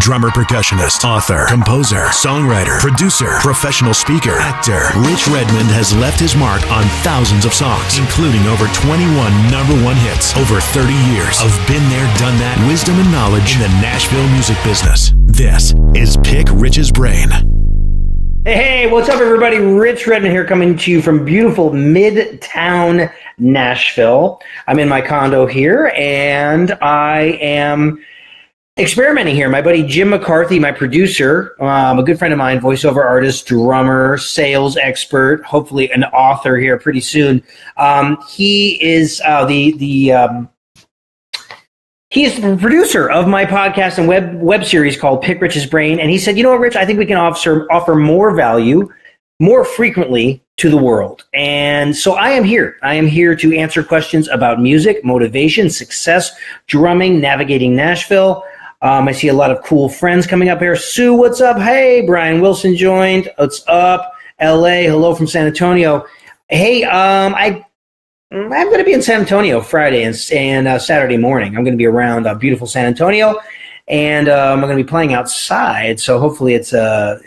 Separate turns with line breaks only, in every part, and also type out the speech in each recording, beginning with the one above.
Drummer, percussionist, author, composer, songwriter, producer, professional speaker, actor. Rich Redmond has left his mark on thousands of songs, including over 21 number one hits. Over 30 years of been there, done that, wisdom and knowledge in the Nashville music business. This is Pick Rich's Brain.
Hey, hey, what's up, everybody? Rich Redmond here, coming to you from beautiful Midtown Nashville. I'm in my condo here, and I am experimenting here. My buddy Jim McCarthy, my producer, um, a good friend of mine, voiceover artist, drummer, sales expert, hopefully an author here pretty soon. Um, he is uh, the the um, he is the producer of my podcast and web web series called Pick Rich's Brain, and he said, "You know what, Rich? I think we can offer offer more value." More frequently to the world. And so I am here. I am here to answer questions about music, motivation, success, drumming, navigating Nashville, um, I see a lot of cool friends coming up here. Sue, what's up? Hey, Brian Wilson joined. What's up? LA, hello from San Antonio. Hey, um, I I'm going to be in San Antonio Friday and, and uh, Saturday morning. I'm going to be around uh, beautiful San Antonio, and uh, I'm going to be playing outside. So hopefully it's uh,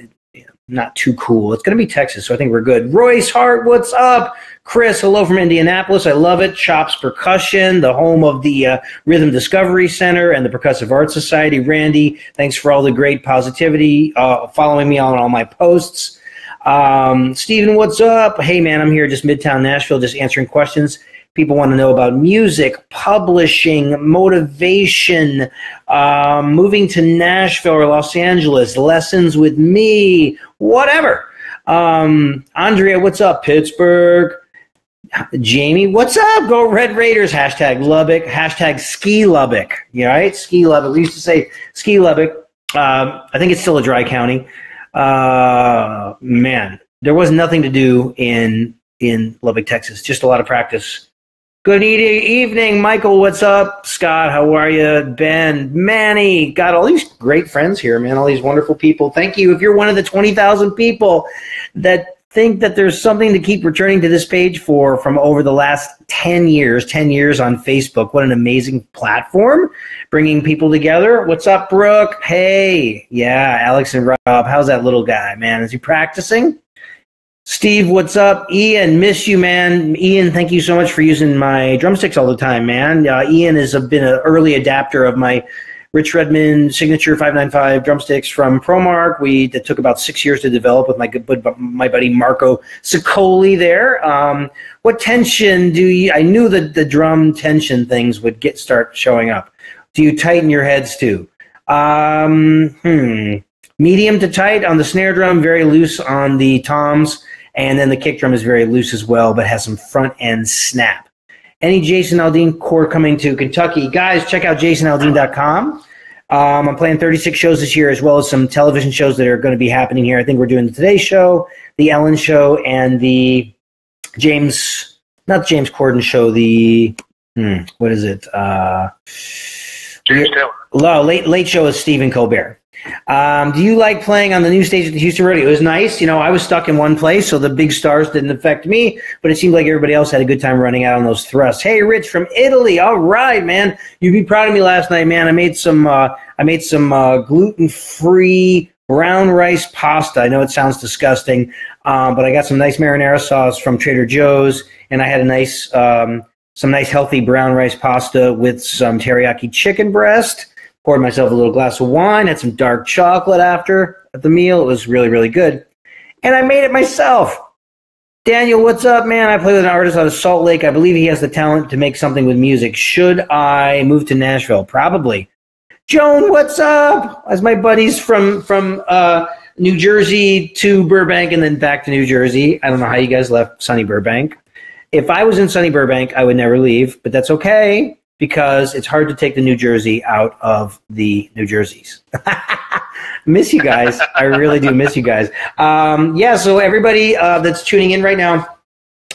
not too cool. It's going to be Texas, so I think we're good. Royce Hart, what's up? Chris, hello from Indianapolis. I love it. Chops Percussion, the home of the uh, Rhythm Discovery Center and the Percussive Arts Society. Randy, thanks for all the great positivity, uh, following me on all my posts. Um, Steven, what's up? Hey, man, I'm here just Midtown Nashville, just answering questions. People want to know about music, publishing, motivation, um, moving to Nashville or Los Angeles, lessons with me, whatever. Um, Andrea, what's up? Pittsburgh. Jamie, what's up? Go Red Raiders. Hashtag Lubbock. Hashtag Ski Lubbock. You right? Ski Lubbock. We used to say Ski Lubbock. Um, I think it's still a dry county. Uh, man, there was nothing to do in in Lubbock, Texas. Just a lot of practice. Good evening, Michael. What's up? Scott, how are you? Ben, Manny, got all these great friends here, man. All these wonderful people. Thank you. If you're one of the 20,000 people that think that there's something to keep returning to this page for from over the last 10 years 10 years on facebook what an amazing platform bringing people together what's up brooke hey yeah alex and rob how's that little guy man is he practicing steve what's up ian miss you man ian thank you so much for using my drumsticks all the time man uh, ian has been an early adapter of my Rich Redmond signature 595 drumsticks from Promark. We that took about six years to develop with my good my buddy Marco Soccoli there. Um, what tension do you? I knew that the drum tension things would get start showing up. Do you tighten your heads too? Um, hmm. Medium to tight on the snare drum, very loose on the toms, and then the kick drum is very loose as well, but has some front end snap any Jason Aldean core coming to Kentucky. Guys, check out jasonaldean.com. Um, I'm playing 36 shows this year, as well as some television shows that are going to be happening here. I think we're doing the Today Show, the Ellen Show, and the James, not the James Corden Show, the, hmm, what is it? Uh,
James Taylor.
Late, late Show is Stephen Colbert. Um, do you like playing on the new stage at the Houston Rodeo? It was nice. You know, I was stuck in one place, so the big stars didn't affect me, but it seemed like everybody else had a good time running out on those thrusts. Hey, Rich from Italy. All right, man. You'd be proud of me last night, man. I made some, uh, I made some uh, gluten-free brown rice pasta. I know it sounds disgusting, um, but I got some nice marinara sauce from Trader Joe's, and I had a nice, um, some nice healthy brown rice pasta with some teriyaki chicken breast poured myself a little glass of wine, had some dark chocolate after at the meal. It was really, really good. And I made it myself. Daniel, what's up, man? I play with an artist out of Salt Lake. I believe he has the talent to make something with music. Should I move to Nashville? Probably. Joan, what's up? As my buddies from from uh, New Jersey to Burbank and then back to New Jersey. I don't know how you guys left sunny Burbank. If I was in sunny Burbank, I would never leave, but that's okay because it's hard to take the New Jersey out of the New Jerseys. miss you guys. I really do miss you guys. Um, yeah, so everybody uh, that's tuning in right now,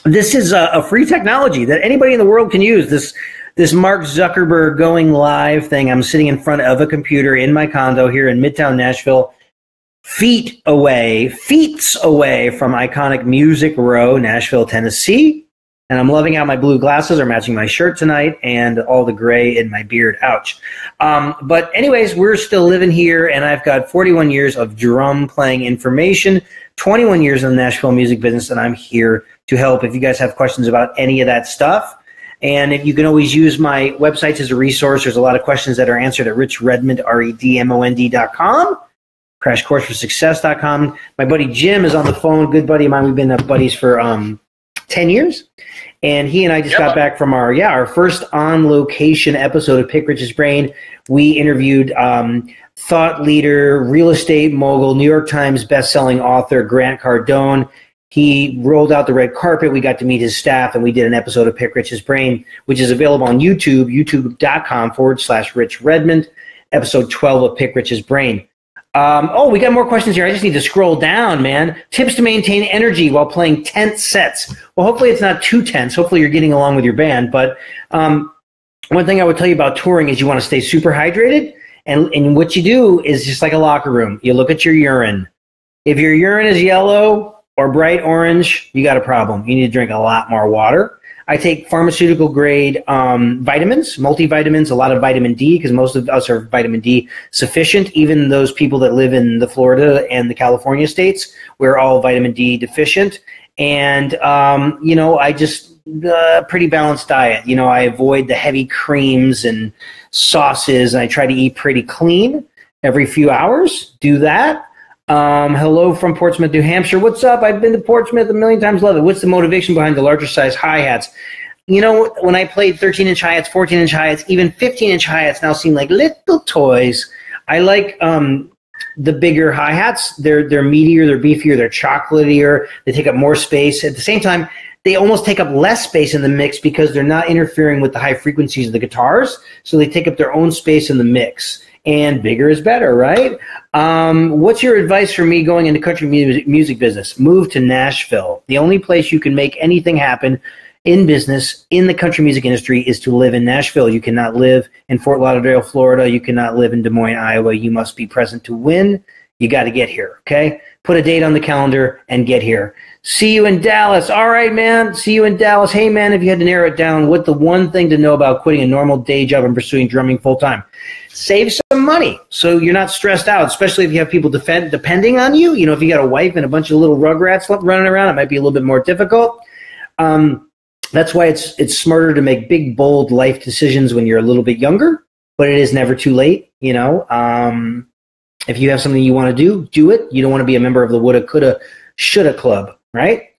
this is a, a, free technology that anybody in the world can use. This this Mark Zuckerberg going live thing. I'm sitting in front of a computer in my condo here in Midtown Nashville, feet away, feet away from iconic Music Row, Nashville, Tennessee And I'm loving how my blue glasses are matching my shirt tonight and all the gray in my beard. Ouch. Um, but, anyways, we're still living here, and I've got 41 years of drum playing information, 21 years in the Nashville music business, and I'm here to help if you guys have questions about any of that stuff. And if you can always use my websites as a resource, there's a lot of questions that are answered at richredmond, R-E-D-M-O-N-D dot com, crashcourseforsuccess.com. My buddy Jim is on the phone, good buddy of mine. We've been buddies for um, 10 years. And he and I just yep. got back from our, yeah, our first on location episode of Pick Rich's Brain. We interviewed um, thought leader, real estate mogul, New York Times best-selling author Grant Cardone he rolled out the red carpet. We got to meet his staff, and we did an episode of Pick Rich's Brain, which is available on YouTube, youtube.com forward slash Rich Redmond, episode 12 of Pick Rich's Brain. Um, oh, we got more questions here. I just need to scroll down, man. Tips to maintain energy while playing tense sets. Well, hopefully it's not too tense. Hopefully you're getting along with your band. But um, one thing I would tell you about touring is you want to stay super hydrated. And, and what you do is just like a locker room. You look at your urine. If your urine is yellow, or bright orange, you got a problem. You need to drink a lot more water. I take pharmaceutical grade um, vitamins, multivitamins, a lot of vitamin D because most of us are vitamin D sufficient. Even those people that live in the Florida and the California states, we're all vitamin D deficient. And um, you know, I just uh, pretty balanced diet. You know, I avoid the heavy creams and sauces, and I try to eat pretty clean every few hours. Do that. Um, hello from Portsmouth, New Hampshire. What's up? I've been to Portsmouth a million times. Love it. What's the motivation behind the larger size hi hats? You know, when I played 13 inch hi hats, 14 inch hi hats, even 15 inch hi hats now seem like little toys. I like um, the bigger hi hats. They're they're meatier, they're beefier, they're chocolatier. They take up more space. At the same time, they almost take up less space in the mix because they're not interfering with the high frequencies of the guitars. So they take up their own space in the mix and bigger is better, right? Um, what's your advice for me going into country music, music business? Move to Nashville. The only place you can make anything happen in business in the country music industry is to live in Nashville. You cannot live in Fort Lauderdale, Florida. You cannot live in Des Moines, Iowa. You must be present to win. You got to get here, okay? Put a date on the calendar and get here. See you in Dallas. All right, man. See you in Dallas. Hey, man, if you had to narrow it down, what the one thing to know about quitting a normal day job and pursuing drumming full time? Save some money so you're not stressed out, especially if you have people defend, depending on you. You know, if you got a wife and a bunch of little rugrats running around, it might be a little bit more difficult. Um, that's why it's it's smarter to make big, bold life decisions when you're a little bit younger, but it is never too late. You know, um, if you have something you want to do, do it. You don't want to be a member of the woulda, coulda, shoulda club, right?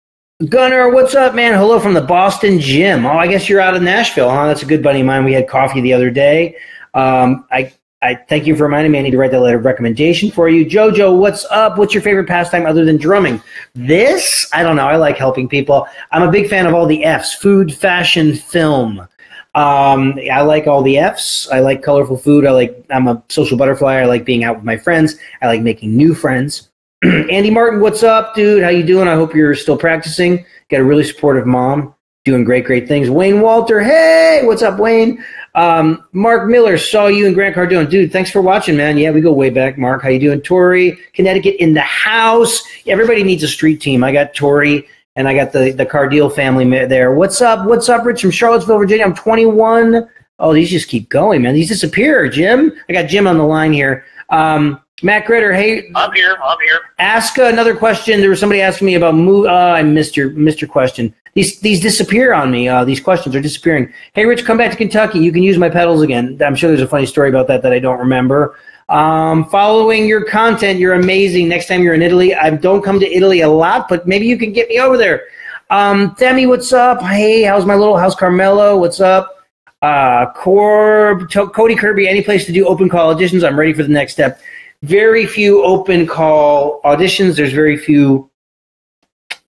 Gunner, what's up, man? Hello from the Boston gym. Oh, I guess you're out of Nashville, huh? That's a good buddy of mine. We had coffee the other day. Um, I I thank you for reminding me. I need to write that letter of recommendation for you. Jojo, what's up? What's your favorite pastime other than drumming? This? I don't know. I like helping people. I'm a big fan of all the F's food, fashion, film. Um, I like all the F's. I like colorful food. I like, I'm a social butterfly. I like being out with my friends. I like making new friends. Andy Martin, what's up, dude? How you doing? I hope you're still practicing. Got a really supportive mom, doing great, great things. Wayne Walter, hey, what's up, Wayne? Um, Mark Miller saw you and Grant Cardone, dude. Thanks for watching, man. Yeah, we go way back. Mark, how you doing? Tori, Connecticut in the house. Everybody needs a street team. I got Tori and I got the the Cardeal family there. What's up? What's up, Rich from Charlottesville, Virginia? I'm 21. Oh, these just keep going, man. These disappear. Jim, I got Jim on the line here. Um, Matt Gritter, hey.
I'm here. I'm here.
Ask another question. There was somebody asking me about move. Uh, I missed your missed your question. These these disappear on me. Uh, these questions are disappearing. Hey, Rich, come back to Kentucky. You can use my pedals again. I'm sure there's a funny story about that that I don't remember. Um, following your content, you're amazing. Next time you're in Italy, I don't come to Italy a lot, but maybe you can get me over there. Um, Demi, what's up? Hey, how's my little house, Carmelo? What's up? Uh, Corb, Cody Kirby, any place to do open call auditions? I'm ready for the next step. Very few open call auditions. There's very few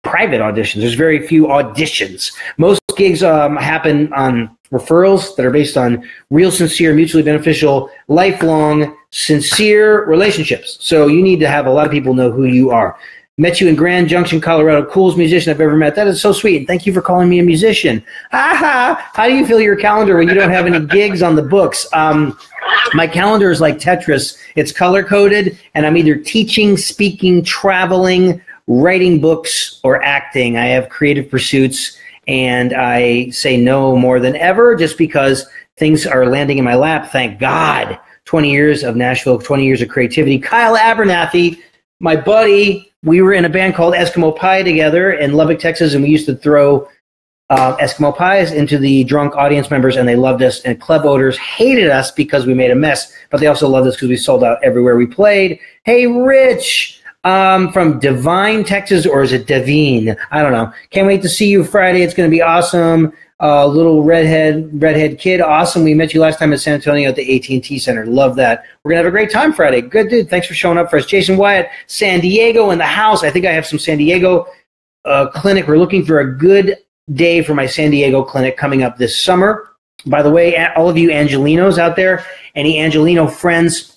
private auditions. There's very few auditions. Most gigs um, happen on referrals that are based on real, sincere, mutually beneficial, lifelong, sincere relationships. So you need to have a lot of people know who you are. Met you in Grand Junction, Colorado. Coolest musician I've ever met. That is so sweet. Thank you for calling me a musician. Ha ha. How do you fill your calendar when you don't have any gigs on the books? Um, my calendar is like Tetris. It's color coded, and I'm either teaching, speaking, traveling, writing books, or acting. I have creative pursuits and I say no more than ever just because things are landing in my lap. Thank God. 20 years of Nashville, 20 years of creativity. Kyle Abernathy, my buddy, we were in a band called Eskimo Pie together in Lubbock, Texas, and we used to throw uh, Eskimo pies into the drunk audience members, and they loved us. And Club owners hated us because we made a mess, but they also loved us because we sold out everywhere we played. Hey, Rich um, from Divine, Texas, or is it Devine? I don't know. Can't wait to see you Friday. It's going to be awesome. Uh, little redhead redhead kid, awesome. We met you last time at San Antonio at the AT&T Center. Love that. We're gonna have a great time Friday. Good dude. Thanks for showing up for us. Jason Wyatt, San Diego in the house. I think I have some San Diego uh, clinic. We're looking for a good day for my San Diego clinic coming up this summer. By the way, all of you Angelinos out there, any Angelino friends,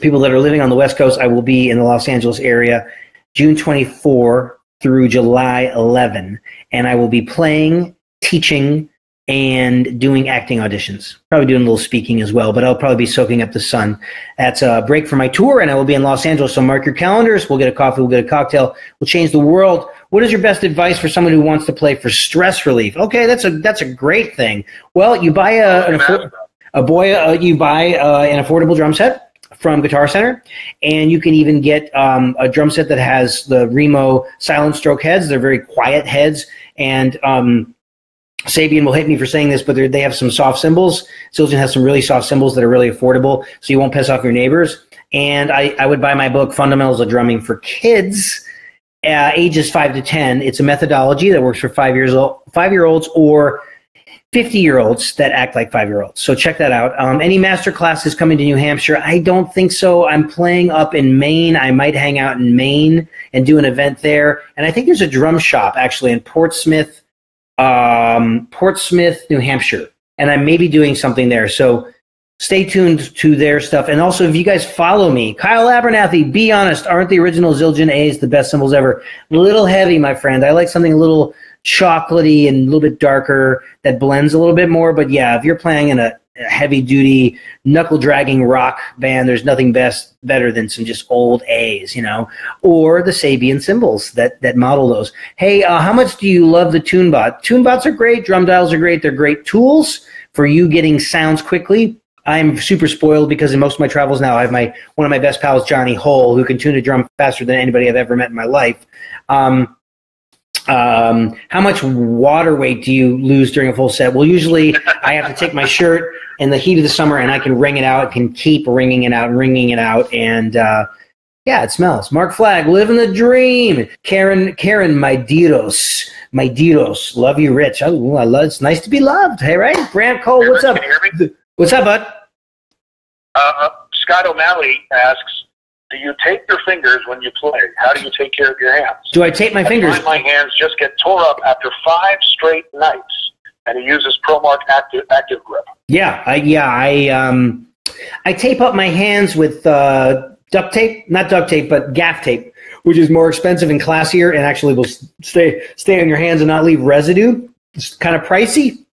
people that are living on the West Coast, I will be in the Los Angeles area June 24 through July 11. And I will be playing, teaching, and doing acting auditions. Probably doing a little speaking as well, but I'll probably be soaking up the sun. That's a break for my tour, and I will be in Los Angeles. So mark your calendars. We'll get a coffee, we'll get a cocktail, we'll change the world. What is your best advice for someone who wants to play for stress relief? Okay, that's a that's a great thing. Well, you buy a an affor- a boy uh, you buy uh, an affordable drum set from Guitar Center, and you can even get um, a drum set that has the Remo silent stroke heads. They're very quiet heads, and um, Sabian will hate me for saying this, but they have some soft cymbals. Zildjian has some really soft cymbals that are really affordable, so you won't piss off your neighbors. And I, I would buy my book, Fundamentals of Drumming for Kids, uh, ages five to ten. It's a methodology that works for five years old, five year olds or fifty year olds that act like five year olds. So check that out. Um, any master classes coming to New Hampshire? I don't think so. I'm playing up in Maine. I might hang out in Maine and do an event there. And I think there's a drum shop actually in Portsmouth um, Portsmouth, New Hampshire, and I may be doing something there. So stay tuned to their stuff. And also, if you guys follow me, Kyle Abernathy, be honest, aren't the original Zildjian A's the best cymbals ever? A little heavy, my friend. I like something a little chocolatey and a little bit darker that blends a little bit more. But yeah, if you're playing in a heavy duty knuckle dragging rock band there's nothing best better than some just old a's you know or the sabian cymbals that that model those. Hey uh, how much do you love the tunebot tunebots are great. Drum dials are great. They're great tools for you getting sounds quickly. I'm super spoiled because in most of my travels now i have my one of my best pals johnny hole who can tune a drum faster than anybody i've ever met in my life. Um, um, how much water weight do you lose during a full set? Well, usually I have to take my shirt in the heat of the summer and I can wring it out, can keep wringing it out wringing it out. And, uh, yeah, it smells. Mark Flag, living the dream. Karen, Karen, my diros, my diros. Love you, Rich. Oh, I love, it's nice to be loved. Hey, right? Brant Cole, what's up? What's up, bud?
Uh, Scott O'Malley asks, do you tape your fingers when you play? How do you take care of your hands?
Do I tape my
I
fingers?
my hands just get tore up after five straight nights, and he uses ProMark Active Active Grip.
Yeah, I yeah I um I tape up my hands with uh, duct tape, not duct tape, but gaff tape, which is more expensive and classier, and actually will stay stay on your hands and not leave residue. It's kind of pricey,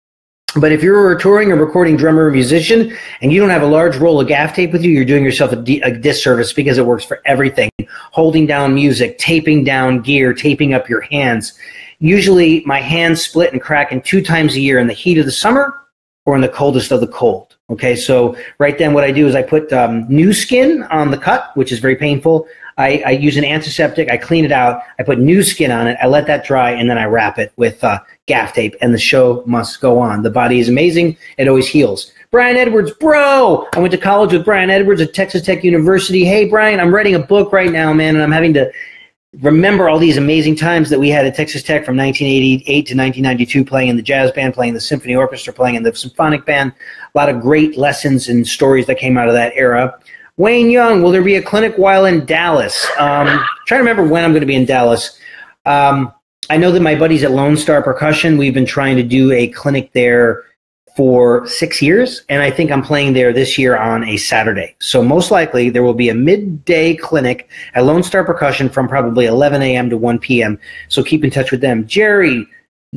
but if you're a touring or recording drummer or musician and you don't have a large roll of gaff tape with you, you're doing yourself a, a, disservice because it works for everything. Holding down music, taping down gear, taping up your hands. Usually my hands split and crack in two times a year in the heat of the summer or in the coldest of the cold. Okay, so right then what I do is I put um, new skin on the cut, which is very painful. I, I, use an antiseptic. I clean it out. I put new skin on it. I let that dry, and then I wrap it with uh, gaff tape. And the show must go on. The body is amazing. It always heals. Brian Edwards, bro. I went to college with Brian Edwards at Texas Tech University. Hey, Brian, I'm writing a book right now, man, and I'm having to remember all these amazing times that we had at Texas Tech from 1988 to 1992, playing in the jazz band, playing the symphony orchestra, playing in the symphonic band. A lot of great lessons and stories that came out of that era. Wayne Young, will there be a clinic while in Dallas? Um, trying to remember when I'm going to be in Dallas. Um, I know that my buddies at Lone Star Percussion, we've been trying to do a clinic there for six years, and I think I'm playing there this year on a Saturday. So most likely there will be a midday clinic at Lone Star Percussion from probably 11 a.m. to 1 p.m. So keep in touch with them. Jerry,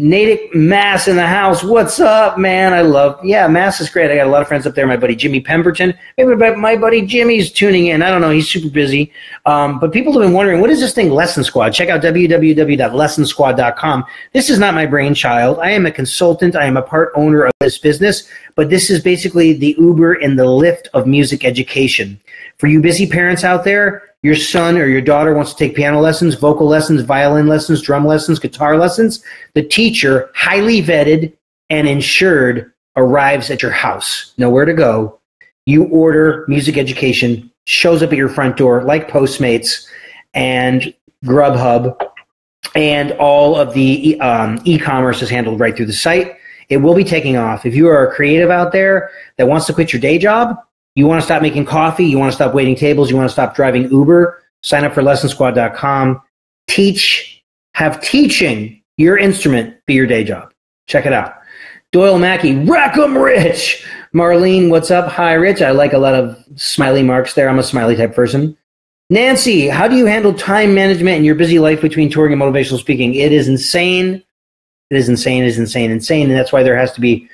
Natick Mass in the house. What's up, man? I love, yeah, Mass is great. I got a lot of friends up there. My buddy Jimmy Pemberton. Maybe my buddy Jimmy's tuning in. I don't know. He's super busy. Um, but people have been wondering, what is this thing, Lesson Squad? Check out www.lessonsquad.com. This is not my brainchild. I am a consultant. I am a part owner of this business, but this is basically the Uber and the Lyft of music education. For you busy parents out there, your son or your daughter wants to take piano lessons, vocal lessons, violin lessons, drum lessons, guitar lessons, the teacher, highly vetted and insured, arrives at your house. Nowhere to go. You order music education, shows up at your front door like Postmates and Grubhub, and all of the um, e-commerce is handled right through the site. It will be taking off. If you are a creative out there that wants to quit your day job, you want to stop making coffee? You want to stop waiting tables? You want to stop driving Uber? Sign up for lessonsquad.com. Teach, have teaching your instrument be your day job. Check it out. Doyle Mackey, Rackham Rich. Marlene, what's up? Hi, Rich. I like a lot of smiley marks there. I'm a smiley type person. Nancy, how do you handle time management in your busy life between touring and motivational speaking? It is insane. It is insane. It is insane, insane. And that's why there has to be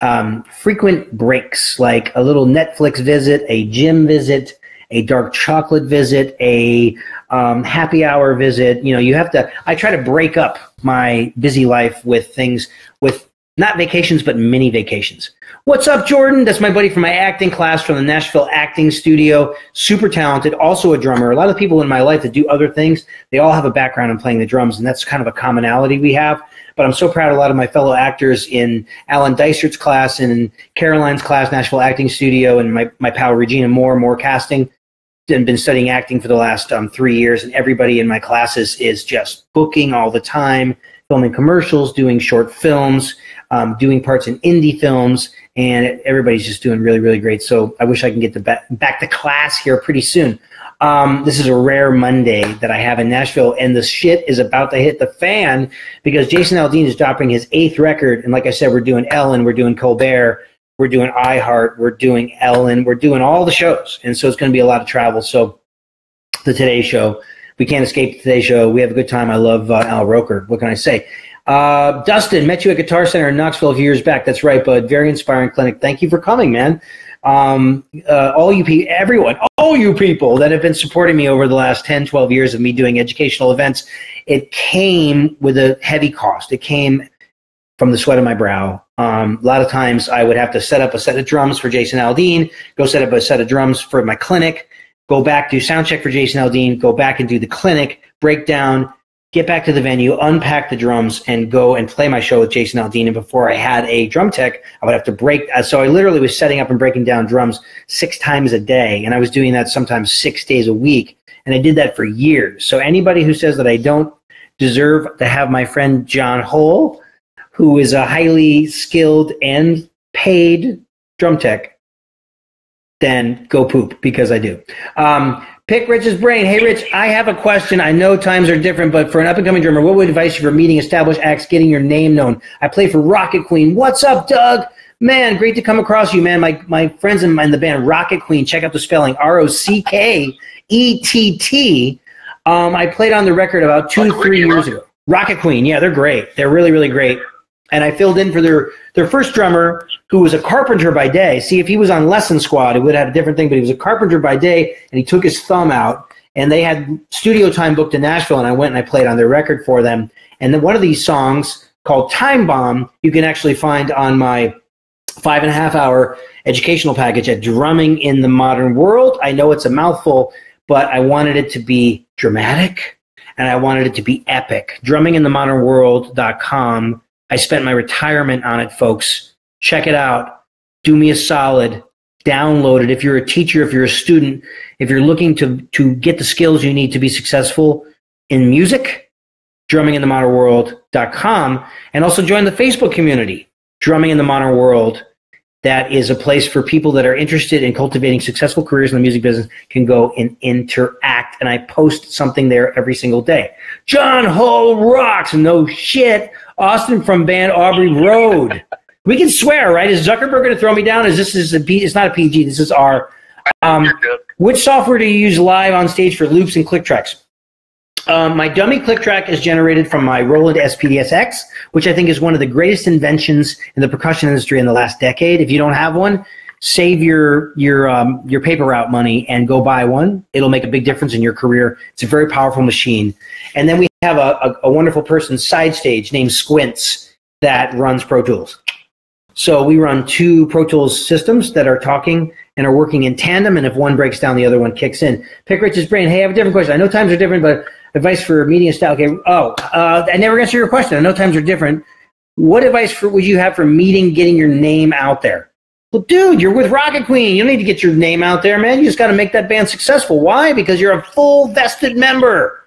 um, frequent breaks, like a little Netflix visit, a gym visit, a dark chocolate visit, a um, happy hour visit. You know, you have to. I try to break up my busy life with things with not vacations, but mini vacations. What's up, Jordan? That's my buddy from my acting class from the Nashville Acting Studio. Super talented, also a drummer. A lot of people in my life that do other things, they all have a background in playing the drums, and that's kind of a commonality we have. But I'm so proud of a lot of my fellow actors in Alan Dysert's class and in Caroline's class, Nashville Acting Studio, and my, my pal Regina Moore, more casting. And been studying acting for the last um, three years, and everybody in my classes is just booking all the time, filming commercials, doing short films, um, doing parts in indie films, and everybody's just doing really, really great. So I wish I can get the back, back to class here pretty soon. Um, this is a rare Monday that I have in Nashville, and the shit is about to hit the fan because Jason Aldean is dropping his eighth record. And like I said, we're doing Ellen, we're doing Colbert, we're doing iHeart, we're doing Ellen, we're doing all the shows. And so it's going to be a lot of travel. So the Today Show, we can't escape the Today Show. We have a good time. I love uh, Al Roker. What can I say? Uh, Dustin, met you at Guitar Center in Knoxville a few years back. That's right, bud. Very inspiring clinic. Thank you for coming, man um, uh, all you everyone, all you people that have been supporting me over the last 10, 12 years of me doing educational events, it came with a heavy cost. It came from the sweat of my brow. Um, a lot of times I would have to set up a set of drums for Jason Aldean, go set up a set of drums for my clinic, go back, do sound check for Jason Aldean, go back and do the clinic, break down, get back to the venue, unpack the drums, and go and play my show with Jason Aldean. And before I had a drum tech, I would have to break. Uh, so I literally was setting up and breaking down drums six times a day, and I was doing that sometimes six days a week. And I did that for years. So anybody who says that I don't deserve to have my friend John Hole, who is a highly skilled and paid drum tech, then go poop because I do. Um, Pick Rich's brain. Hey, Rich, I have a question. I know times are different, but for an up and coming drummer, what would advise you for meeting established acts, getting your name known? I play for Rocket Queen. What's up, Doug? Man, great to come across you, man. My my friends in, in the band Rocket Queen. Check out the spelling: R O C K E T T. Um, I played on the record about two to three years ago. Rocket Queen, yeah, they're great. They're really, really great and I filled in for their their first drummer, who was a carpenter by day. See, if he was on Lesson Squad, it would have a different thing. But he was a carpenter by day, and he took his thumb out. And they had studio time booked in Nashville, and I went and I played on their record for them. And then one of these songs called Time Bomb, you can actually find on my five and a half hour educational package at Drumming in the Modern World. I know it's a mouthful, but I wanted it to be dramatic and I wanted it to be epic. Drumminginthemodernworld.com I spent my retirement on it, folks. Check it out. Do me a solid. Download it. If you're a teacher, if you're a student, if you're looking to, to get the skills you need to be successful in music, drumminginthemodernworld.com, and also join the Facebook community, Drumming in the Modern World. That is a place for people that are interested in cultivating successful careers in the music business can go and interact. And I post something there every single day. John Hole rocks. No shit. Austin from Van Aubrey Road. We can swear, right? Is Zuckerberg going to throw me down? Is this is a P? It's not a PG. This is R. Um, which software do you use live on stage for loops and click tracks? Um, my dummy click track is generated from my Roland SPD-SX, which I think is one of the greatest inventions in the percussion industry in the last decade. If you don't have one, save your your um, your paper route money and go buy one. It'll make a big difference in your career. It's a very powerful machine. And then we have a, a, a wonderful person side stage named Squints that runs Pro Tools. So we run two Pro Tools systems that are talking and are working in tandem. And if one breaks down, the other one kicks in. Pick Rich's brain. Hey, I have a different question. I know times are different, but advice for meeting style. Okay. Oh, uh, I never answered your question. I know times are different. What advice for, would you have for meeting, getting your name out there? Well, dude, you're with Rocket Queen. You don't need to get your name out there, man. You just got to make that band successful. Why? Because you're a full vested member.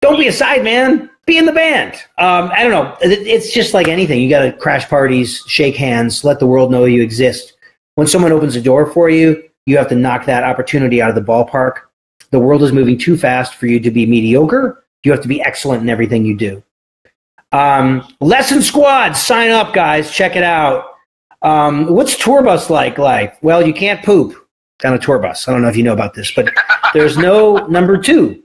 Don't be a side man. Be in the band. Um, I don't know. It's just like anything. You got to crash parties, shake hands, let the world know you exist. When someone opens a door for you, you have to knock that opportunity out of the ballpark. The world is moving too fast for you to be mediocre. You have to be excellent in everything you do. Um, Lesson Squad, sign up, guys. Check it out. Um, what's tour bus like? Like, well, you can't poop on a tour bus. I don't know if you know about this, but there's no number two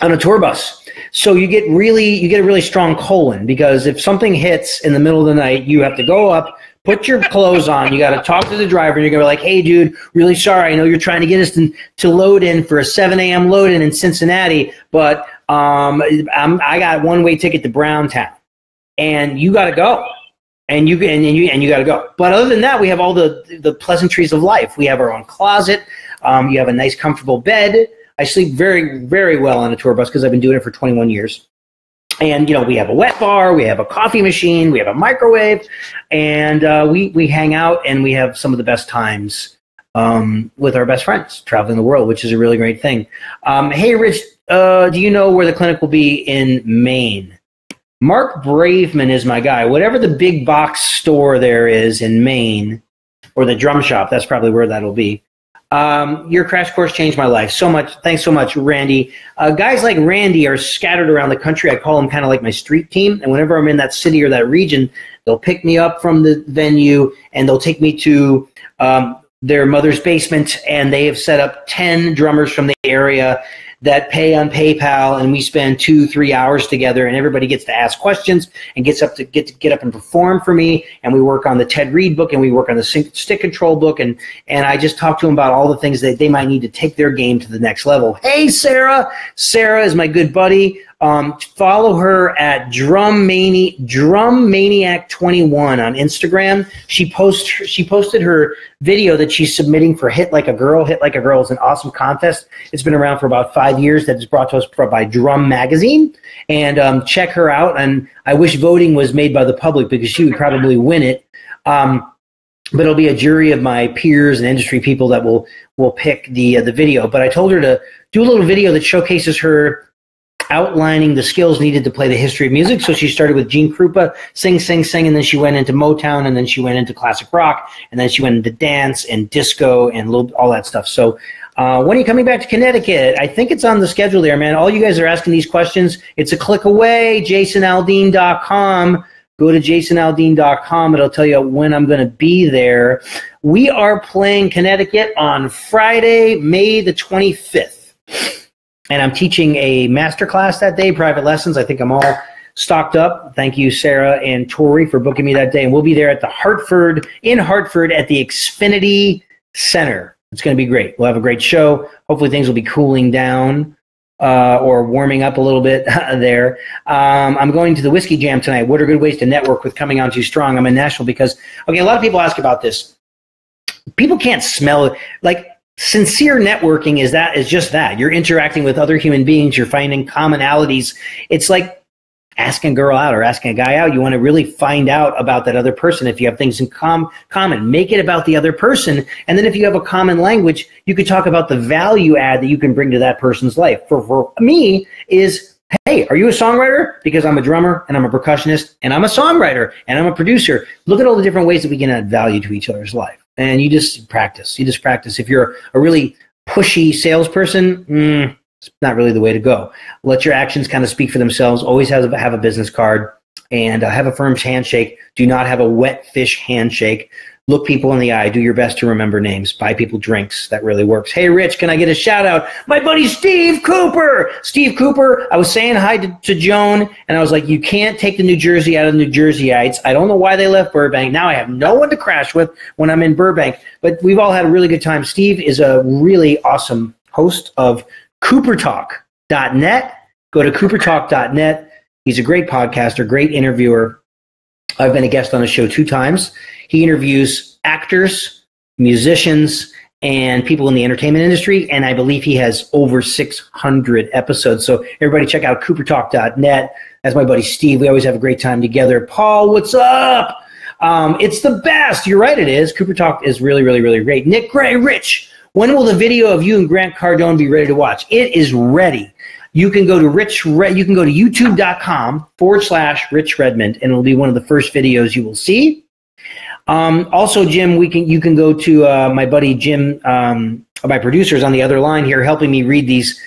on a tour bus. So you get really, you get a really strong colon because if something hits in the middle of the night, you have to go up, put your clothes on. You got to talk to the driver. And you're to be like, hey, dude, really sorry. I know you're trying to get us to, to load in for a 7 a.m. load in in Cincinnati, but um, I'm, I got a one way ticket to Browntown. And you got to go and you and, and you and you got to go. But other than that, we have all the the pleasantries of life. We have our own closet. Um, you have a nice, comfortable bed. I sleep very, very well on a tour bus because I've been doing it for 21 years. And you know, we have a wet bar, we have a coffee machine, we have a microwave, and uh, we we hang out and we have some of the best times um, with our best friends traveling the world, which is a really great thing. Um, hey, Rich, uh, do you know where the clinic will be in Maine? Mark Braveman is my guy. Whatever the big box store there is in Maine, or the drum shop, that's probably where that'll be. Um, your crash course changed my life so much. Thanks so much, Randy. Uh, guys like Randy are scattered around the country. I call them kind of like my street team. And whenever I'm in that city or that region, they'll pick me up from the venue and they'll take me to um, their mother's basement. And they have set up 10 drummers from the area that pay on PayPal, and we spend two, three hours together, and everybody gets to ask questions and gets up to get to get up and perform for me. And we work on the Ted Reed book, and we work on the stick control book, and and I just talk to them about all the things that they might need to take their game to the next level. Hey, Sarah, Sarah is my good buddy. Um, follow her at Drum Mani- Drum Maniac 21 on Instagram. She posts she posted her video that she's submitting for Hit Like a Girl. Hit Like a Girl is an awesome contest. It's been around for about five years. That is brought to us by Drum Magazine. And um, check her out. And I wish voting was made by the public because she would probably win it. Um, but it'll be a jury of my peers and industry people that will will pick the uh, the video. But I told her to do a little video that showcases her outlining the skills needed to play the history of music. So she started with Gene Krupa, sing, sing, sing, and then she went into Motown, and then she went into classic rock, and then she went into dance and disco and little, all that stuff. So uh, when are you coming back to Connecticut? I think it's on the schedule there, man. All you guys are asking these questions. It's a click away, jasonaldean.com. Go to jasonaldean.com. It'll tell you when I'm going to be there. We are playing Connecticut on Friday, May the 25th and I'm teaching a master class that day, private lessons. I think I'm all stocked up. Thank you, Sarah and Tori, for booking me that day. And we'll be there at the Hartford, in Hartford, at the Xfinity Center. It's going to be great. We'll have a great show. Hopefully, things will be cooling down uh, or warming up a little bit there. Um, I'm going to the Whiskey Jam tonight. What are good ways to network with coming on too strong? I'm in Nashville because, okay, a lot of people ask about this. People can't smell it. Like, sincere networking is that is just that. You're interacting with other human beings. You're finding commonalities. It's like asking a girl out or asking a guy out. You want to really find out about that other person if you have things in com- common. Make it about the other person. And then if you have a common language you could talk about the value add that you can bring to that person's life. For, for me is Hey, are you a songwriter? Because I'm a drummer and I'm a percussionist and I'm a songwriter and I'm a producer. Look at all the different ways that we can add value to each other's life and you just practice. You just practice. If you're a really pushy salesperson, mm, it's not really the way to go. Let your actions kind of speak for themselves. Always have a, have a business card and uh, have a firm handshake. Do not have a wet fish handshake. Look people in the eye, do your best to remember names, buy people drinks. That really works. Hey, Rich, can I get a shout out? My buddy Steve Cooper. Steve Cooper, I was saying hi to, to Joan, and I was like, you can't take the New Jersey out of New Jerseyites. I don't know why they left Burbank. Now I have no one to crash with when I'm in Burbank, but we've all had a really good time. Steve is a really awesome host of CooperTalk.net. Go to CooperTalk.net. He's a great podcaster, great interviewer. I've been a guest on the show two times. He interviews actors, musicians, and people in the entertainment industry. And I believe he has over 600 episodes. So everybody check out coopertalk.net. That's my buddy Steve. We always have a great time together. Paul, what's up? Um, it's the best. You're right, it is. Cooper Talk is really, really, really great. Nick Gray, Rich, when will the video of you and Grant Cardone be ready to watch? It is ready. You can go to Rich. Red, you can go to YouTube.com forward slash Rich Redmond, and it'll be one of the first videos you will see. Um, also, Jim, we can you can go to uh, my buddy Jim, um, my producer's on the other line here, helping me read these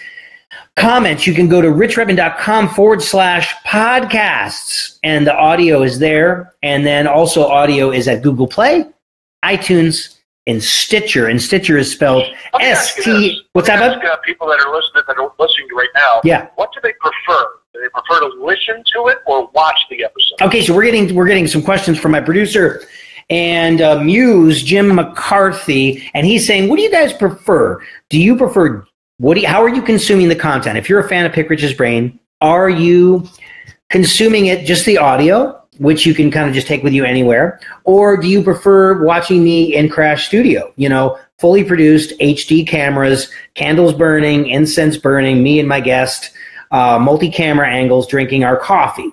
comments. You can go to richredmond.com forward slash podcasts, and the audio is there. And then also, audio is at Google Play, iTunes, and Stitcher. And Stitcher is spelled S T. What's that?
Ask, uh, people that are listening that are listening right now.
Yeah.
What do they prefer? Do they prefer to listen to it or watch the episode?
Okay, so we're getting we're getting some questions from my producer and uh, Muse Jim McCarthy, and he's saying, "What do you guys prefer? Do you prefer what? Do you, how are you consuming the content? If you're a fan of Pick Rich's Brain, are you consuming it just the audio?" Which you can kind of just take with you anywhere, or do you prefer watching me in Crash Studio? You know, fully produced HD cameras, candles burning, incense burning, me and my guest, uh, multi-camera angles, drinking our coffee.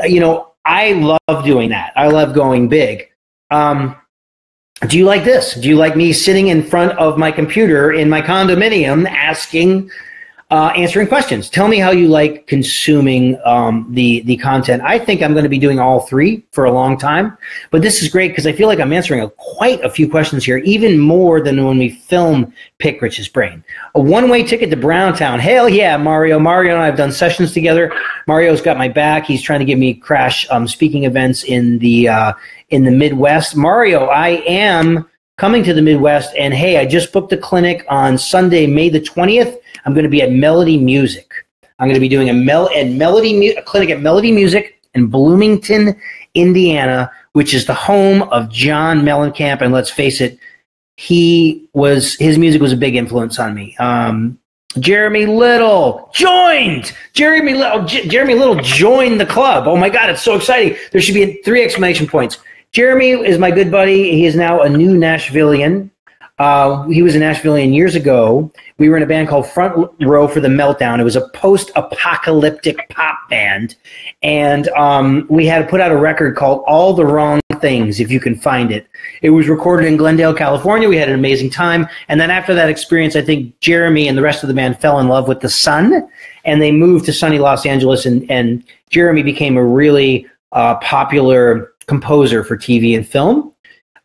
Uh, you know, I love doing that. I love going big. Um, do you like this? Do you like me sitting in front of my computer in my condominium asking uh, answering questions. Tell me how you like consuming um, the the content. I think I'm going to be doing all three for a long time, but this is great because I feel like I'm answering a, quite a few questions here, even more than when we film Pick Rich's Brain. A one way ticket to Browntown. Hell yeah, Mario! Mario and I have done sessions together. Mario's got my back. He's trying to give me crash um, speaking events in the uh, in the Midwest. Mario, I am coming to the Midwest, and hey, I just booked a clinic on Sunday, May the twentieth I'm going to be at Melody Music. I'm going to be doing a, Mel- at Melody a clinic at Melody Music in Bloomington, Indiana, which is the home of John Mellencamp. And let's face it, he was his music was a big influence on me. Um, Jeremy Little joined. Jeremy Little, J- Jeremy Little joined the club. Oh my God, it's so exciting! There should be three exclamation points. Jeremy is my good buddy. He is now a new Nashvilleian. Uh, he was in Nashvilleian years ago. We were in a band called Front Row for the Meltdown. It was a post-apocalyptic pop band, and um, we had put out a record called "All the Wrong Things." If you can find it, it was recorded in Glendale, California. We had an amazing time, and then after that experience, I think Jeremy and the rest of the band fell in love with the sun, and they moved to sunny Los Angeles, and, and Jeremy became a really uh, popular composer for TV and film.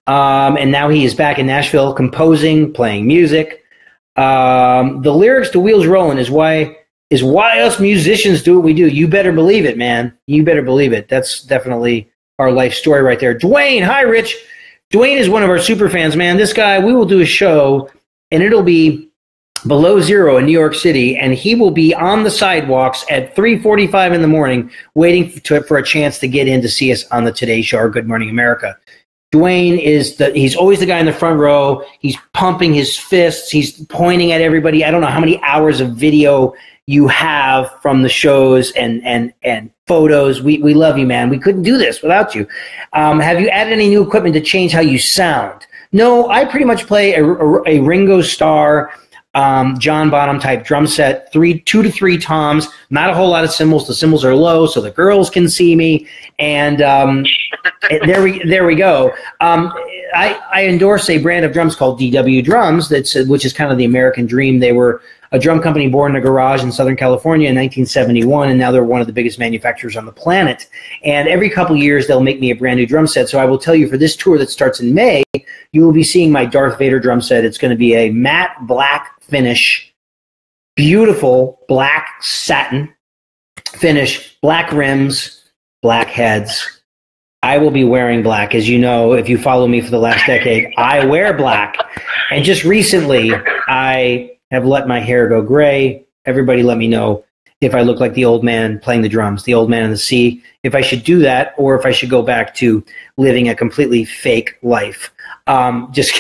Um, and now he is back in Nashville composing, playing music. Um, the lyrics to Wheels Rolling is why is why us musicians do what we do. You better believe it, man. You better believe it. That's definitely our life story right there. Dwayne, hi, Rich. Dwayne is one of our super fans, man. This guy, we will do a show, and it'll be below zero in New York City, and he will be on the sidewalks at 3:45 in the morning, waiting for, for a chance to get in to see us on the Today Show or Good Morning America. Dwayne is the he's always the guy in the front row. He's pumping his fists. He's pointing at everybody. I don't know how many hours of video you have from the shows and and and photos. We we love you, man. We couldn't do this without you. Um, have you added any new equipment to change how you sound? No, I pretty much play a, a, a Ringo Starr um, John Bonham type drum set, three, two to three toms, not a whole lot of cymbals. The cymbals are low, so the girls can see me. And um, there we there we go. Um, I, I endorse a brand of drums called DW Drums, that's which is kind of the American dream. They were a drum company born in a garage in Southern California in 1971, and now they're one of the biggest manufacturers on the planet. And every couple years, they'll make me a brand new drum set. So I will tell you for this tour that starts in May, you will be seeing my Darth Vader drum set. It's going to be a matte black finish, beautiful black satin finish, black rims, black heads. I will be wearing black. As you know, if you follow me for the last decade, I wear black. And just recently, I have let my hair go gray. Everybody let me know if I look like the old man playing the drums, the old man in the sea, if I should do that or if I should go back to living a completely fake life. Um, just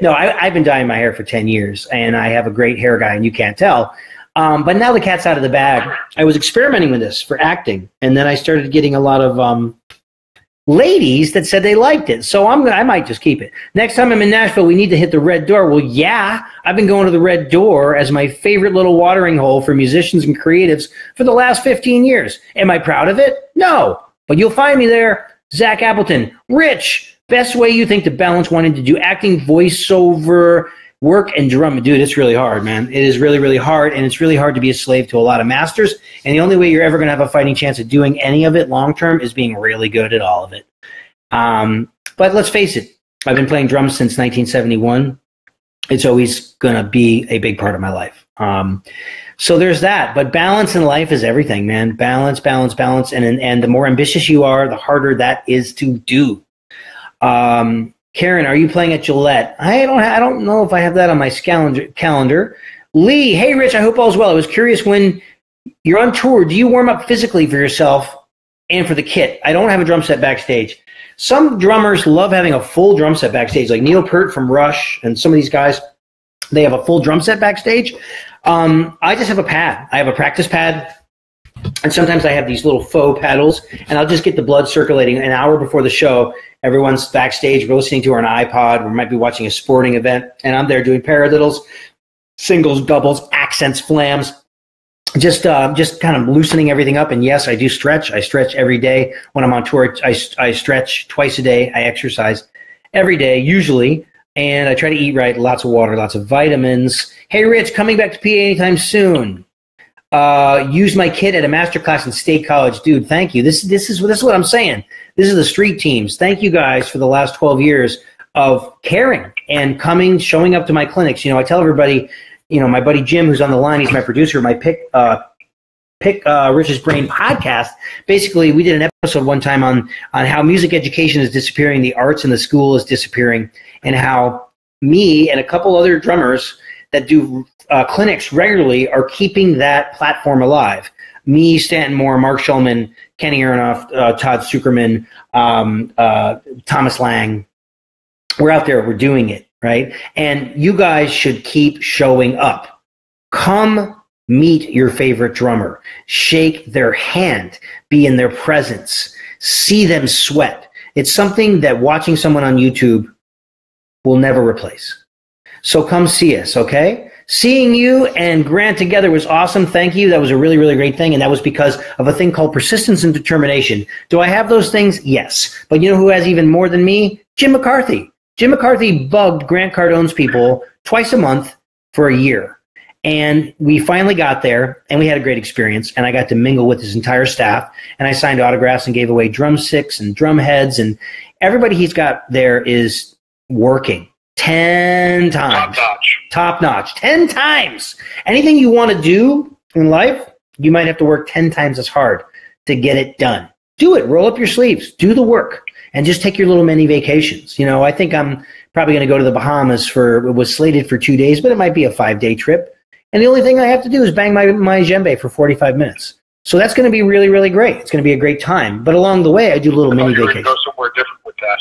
no, I, have been dyeing my hair for 10 years and I have a great hair guy and you can't tell. Um, but now the cat's out of the bag. I was experimenting with this for acting and then I started getting a lot of um, ladies that said they liked it. So I'm gonna, I might just keep it. Next time I'm in Nashville, we need to hit the red door. Well, yeah, I've been going to the red door as my favorite little watering hole for musicians and creatives for the last 15 years. Am I proud of it? No, but you'll find me there. Zach Appleton, Rich, best way you think to balance wanting to do acting, voiceover, work and drum. Dude, it's really hard, man. It is really, really hard, and it's really hard to be a slave to a lot of masters. And the only way you're ever going to have a fighting chance of doing any of it long term is being really good at all of it. Um, but let's face it, I've been playing drums since 1971. It's always going to be a big part of my life. Um, so there's that. But balance in life is everything, man. Balance, balance, balance. And, and the more ambitious you are, the harder that is to do. Um, Karen, are you playing at Gillette? I don't. I don't know if I have that on my calendar. Calendar. Lee, hey Rich, I hope all's well. I was curious when you're on tour. Do you warm up physically for yourself and for the kit? I don't have a drum set backstage. Some drummers love having a full drum set backstage, like Neil Peart from Rush, and some of these guys. They have a full drum set backstage. Um, I just have a pad. I have a practice pad and sometimes I have these little faux pedals, and I'll just get the blood circulating an hour before the show. Everyone's backstage, we're listening to an iPod, we might be watching a sporting event, and I'm there doing paradiddles, singles, doubles, accents, flams, just uh, just kind of loosening everything up. And yes, I do stretch. I stretch every day when I'm on tour. I, I stretch twice a day. I exercise every day, usually, and I try to eat right, lots of water, lots of vitamins. Hey, Rich, coming back to PA anytime soon. Uh, use my kit at a master class in State College, dude. Thank you. This this is this is what I'm saying. This is the street teams. Thank you guys for the last 12 years of caring and coming, showing up to my clinics. You know, I tell everybody, you know, my buddy Jim, who's on the line, he's my producer. My pick uh, pick uh, Rich's Brain podcast. Basically, we did an episode one time on on how music education is disappearing, the arts in the school is disappearing, and how me and a couple other drummers that do uh, clinics regularly are keeping that platform alive. Me, Stanton Moore, Mark Schulman, Kenny Aronoff, uh, Todd Sucherman, um, uh, Thomas Lang. We're out there, we're doing it, right? And you guys should keep showing up. Come meet your favorite drummer, shake their hand, be in their presence, see them sweat. It's something that watching someone on YouTube will never replace. So come see us, okay? Seeing you and Grant together was awesome. Thank you. That was a really, really great thing. And that was because of a thing called persistence and determination. Do I have those things? Yes. But you know who has even more than me? Jim McCarthy. Jim McCarthy bugged Grant Cardone's people twice a month for a year. And we finally got there and we had a great experience. And I got to mingle with his entire staff. And I signed autographs and gave away drumsticks and drum heads. And everybody he's got there is working 10 times. Top notch. Top notch. 10 times. Anything you want to do in life, you might have to work 10 times as hard to get it done. Do it. Roll up your sleeves. Do the work. And just take your little mini vacations. You know, I think I'm probably going to go to the Bahamas for, it was slated for two days, but it might be a five day trip. And the only thing I have to do is bang my, my djembe for 45 minutes. So that's going to be really, really great. It's going to be a great time. But along the way, I do little mini vacations.
Go somewhere different with that.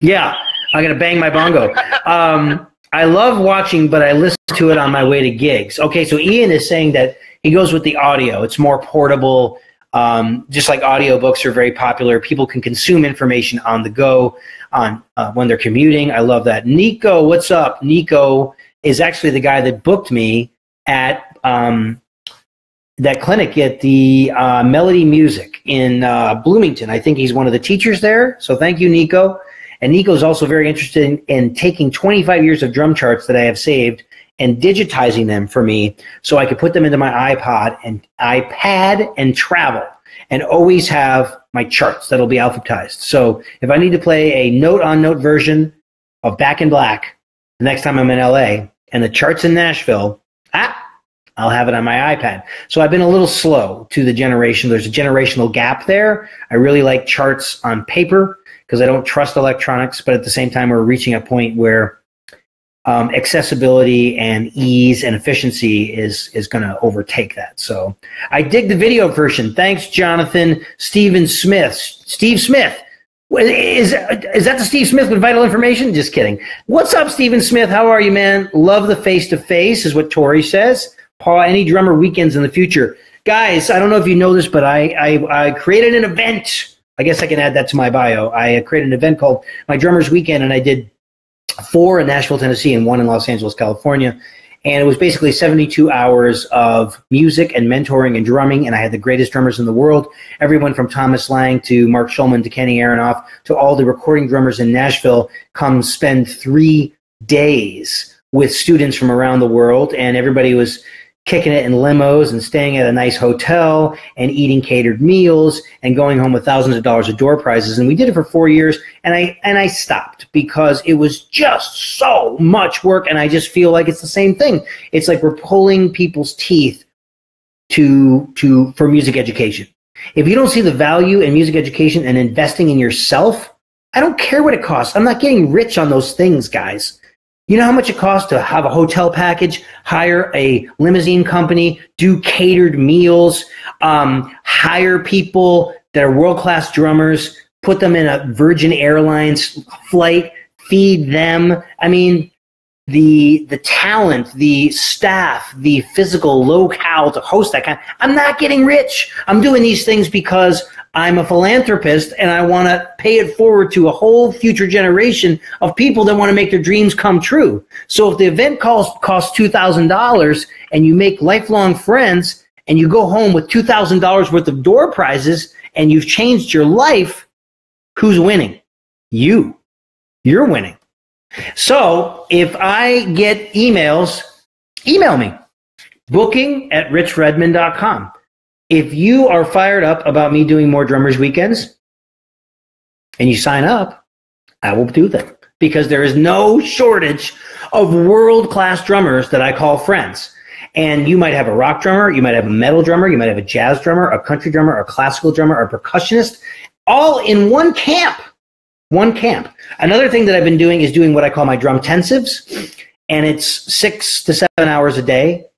Yeah. I'm gonna bang my bongo. Um, I love watching, but I listen to it on my way to gigs. Okay, so Ian is saying that he goes with the audio. It's more portable. Um, just like audiobooks are very popular, people can consume information on the go on uh, when they're commuting. I love that. Nico, what's up? Nico is actually the guy that booked me at um, that clinic at the uh, Melody Music in uh, Bloomington. I think he's one of the teachers there. So thank you, Nico. And Nico is also very interested in, in taking 25 years of drum charts that I have saved and digitizing them for me so I could put them into my iPod and iPad and travel and always have my charts that'll be alphabetized. So if I need to play a note on note version of Back in Black the next time I'm in LA and the charts in Nashville, ah, I'll have it on my iPad. So I've been a little slow to the generation. There's a generational gap there. I really like charts on paper because I don't trust electronics, but at the same time, we're reaching a point where um, accessibility and ease and efficiency is is going to overtake that. So I dig the video version. Thanks, Jonathan. Stephen Smith. Steve Smith. Is is that the Steve Smith with vital information? Just kidding. What's up, Stephen Smith? How are you, man? Love the face to face, is what Tori says. Paul, any drummer weekends in the future, guys? I don't know if you know this, but I I, I created an event. I guess I can add that to my bio. I created an event called my Drummers Weekend, and I did four in Nashville, Tennessee, and one in Los Angeles, California. And it was basically 72 hours of music and mentoring and drumming. And I had the greatest drummers in the world. Everyone from Thomas Lang to Mark Schulman to Kenny Aronoff to all the recording drummers in Nashville come spend three days with students from around the world. And everybody was kicking it in limos and staying at a nice hotel and eating catered meals and going home with thousands of dollars of door prizes. And we did it for 4 years and I and I stopped because it was just so much work and I just feel like it's the same thing. It's like we're pulling people's teeth to to for music education. If you don't see the value in music education and investing in yourself I don't care what it costs. I'm not getting rich on those things guys you know how much it costs to have a hotel package, hire a limousine company, do catered meals, um, hire people that are world class drummers, put them in a Virgin Airlines flight, feed them. I mean, the the talent, the staff, the physical locale to host that kind. I'm not getting rich. I'm doing these things because I'm a philanthropist and I want to pay it forward to a whole future generation of people that want to make their dreams come true. So if the event cost costs $2,000 and you make lifelong friends and you go home with $2,000 worth of door prizes and you've changed your life, who's winning? You. You're winning. So if I get emails, email me. Booking at richredmond.com if you are fired up about me doing more drummers weekends and you sign up, I will do them because there is no shortage of world class drummers that I call friends. And you might have a rock drummer, you might have a metal drummer, you might have a jazz drummer, a country drummer, a classical drummer, a percussionist, all in one camp. One camp. Another thing that I've been doing is doing what I call my drum intensives, and it's six to seven hours a day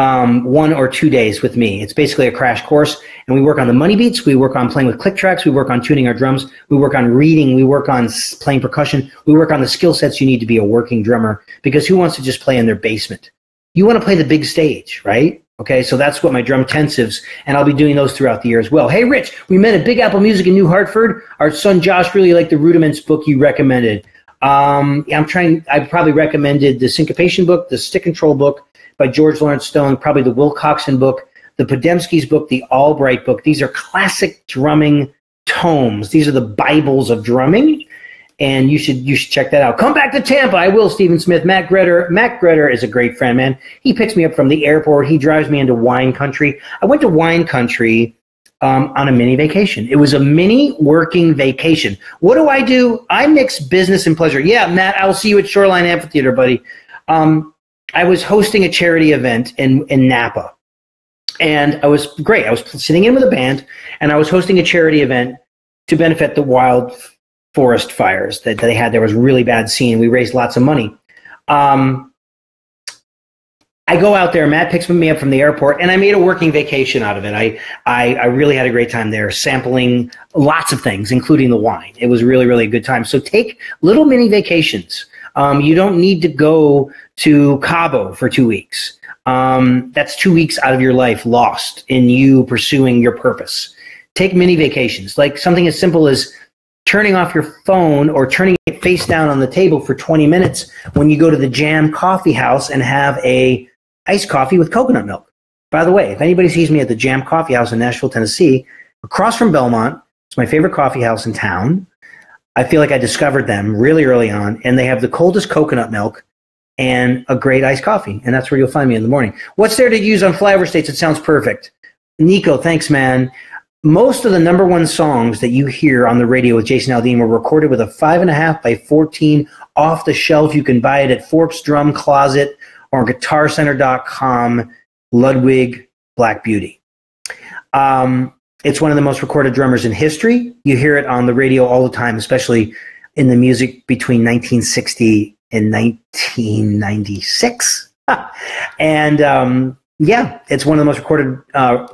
um, one or two days with me. It's basically a crash course, and we work on the money beats. We work on playing with click tracks. We work on tuning our drums. We work on reading. We work on playing percussion. We work on the skill sets you need to be a working drummer. Because who wants to just play in their basement? You want to play the big stage, right? Okay, so that's what my drum intensives, and I'll be doing those throughout the year as well. Hey, Rich, we met at Big Apple Music in New Hartford. Our son Josh really liked the Rudiments book you recommended. Um, I'm trying. I probably recommended the Syncopation book, the Stick Control book, by George Lawrence Stone, probably the Wilcoxon book, the Podemski's book, the Albright book. These are classic drumming tomes. These are the Bibles of drumming. And you should you should check that out. Come back to Tampa. I will, Stephen Smith. Matt Gretter. Matt Gretter is a great friend, man. He picks me up from the airport. He drives me into wine country. I went to wine country um, on a mini vacation. It was a mini working vacation. What do I do? I mix business and pleasure. Yeah, Matt, I'll see you at Shoreline Amphitheater, buddy. Um, I was hosting a charity event in, in Napa. And I was great. I was sitting in with a band and I was hosting a charity event to benefit the wild forest fires that, that they had. There was really bad scene. We raised lots of money. Um, I go out there. Matt picks me up from the airport, and I made a working vacation out of it. I, I, I really had a great time there, sampling lots of things, including the wine. It was really, really a good time. So take little mini vacations. Um, you don't need to go to Cabo for two weeks. Um, that's two weeks out of your life lost in you pursuing your purpose. Take mini vacations, like something as simple as turning off your phone or turning it face down on the table for 20 minutes when you go to the Jam Coffee House and have a iced coffee with coconut milk. By the way, if anybody sees me at the Jam Coffee House in Nashville, Tennessee, across from Belmont, it's my favorite coffee house in town. I feel like I discovered them really early on, and they have the coldest coconut milk and a great iced coffee. And that's where you'll find me in the morning. What's there to use on flyover states? It sounds perfect. Nico, thanks, man. Most of the number one songs that you hear on the radio with Jason Aldean were recorded with a five and a half by 14 off the shelf. You can buy it at Forks Drum Closet or GuitarCenter.com. Ludwig Black Beauty. Um, it's one of the most recorded drummers in history. You hear it on the radio all the time, especially in the music between 1960 and 1996. and um, yeah, it's one of the most recorded uh,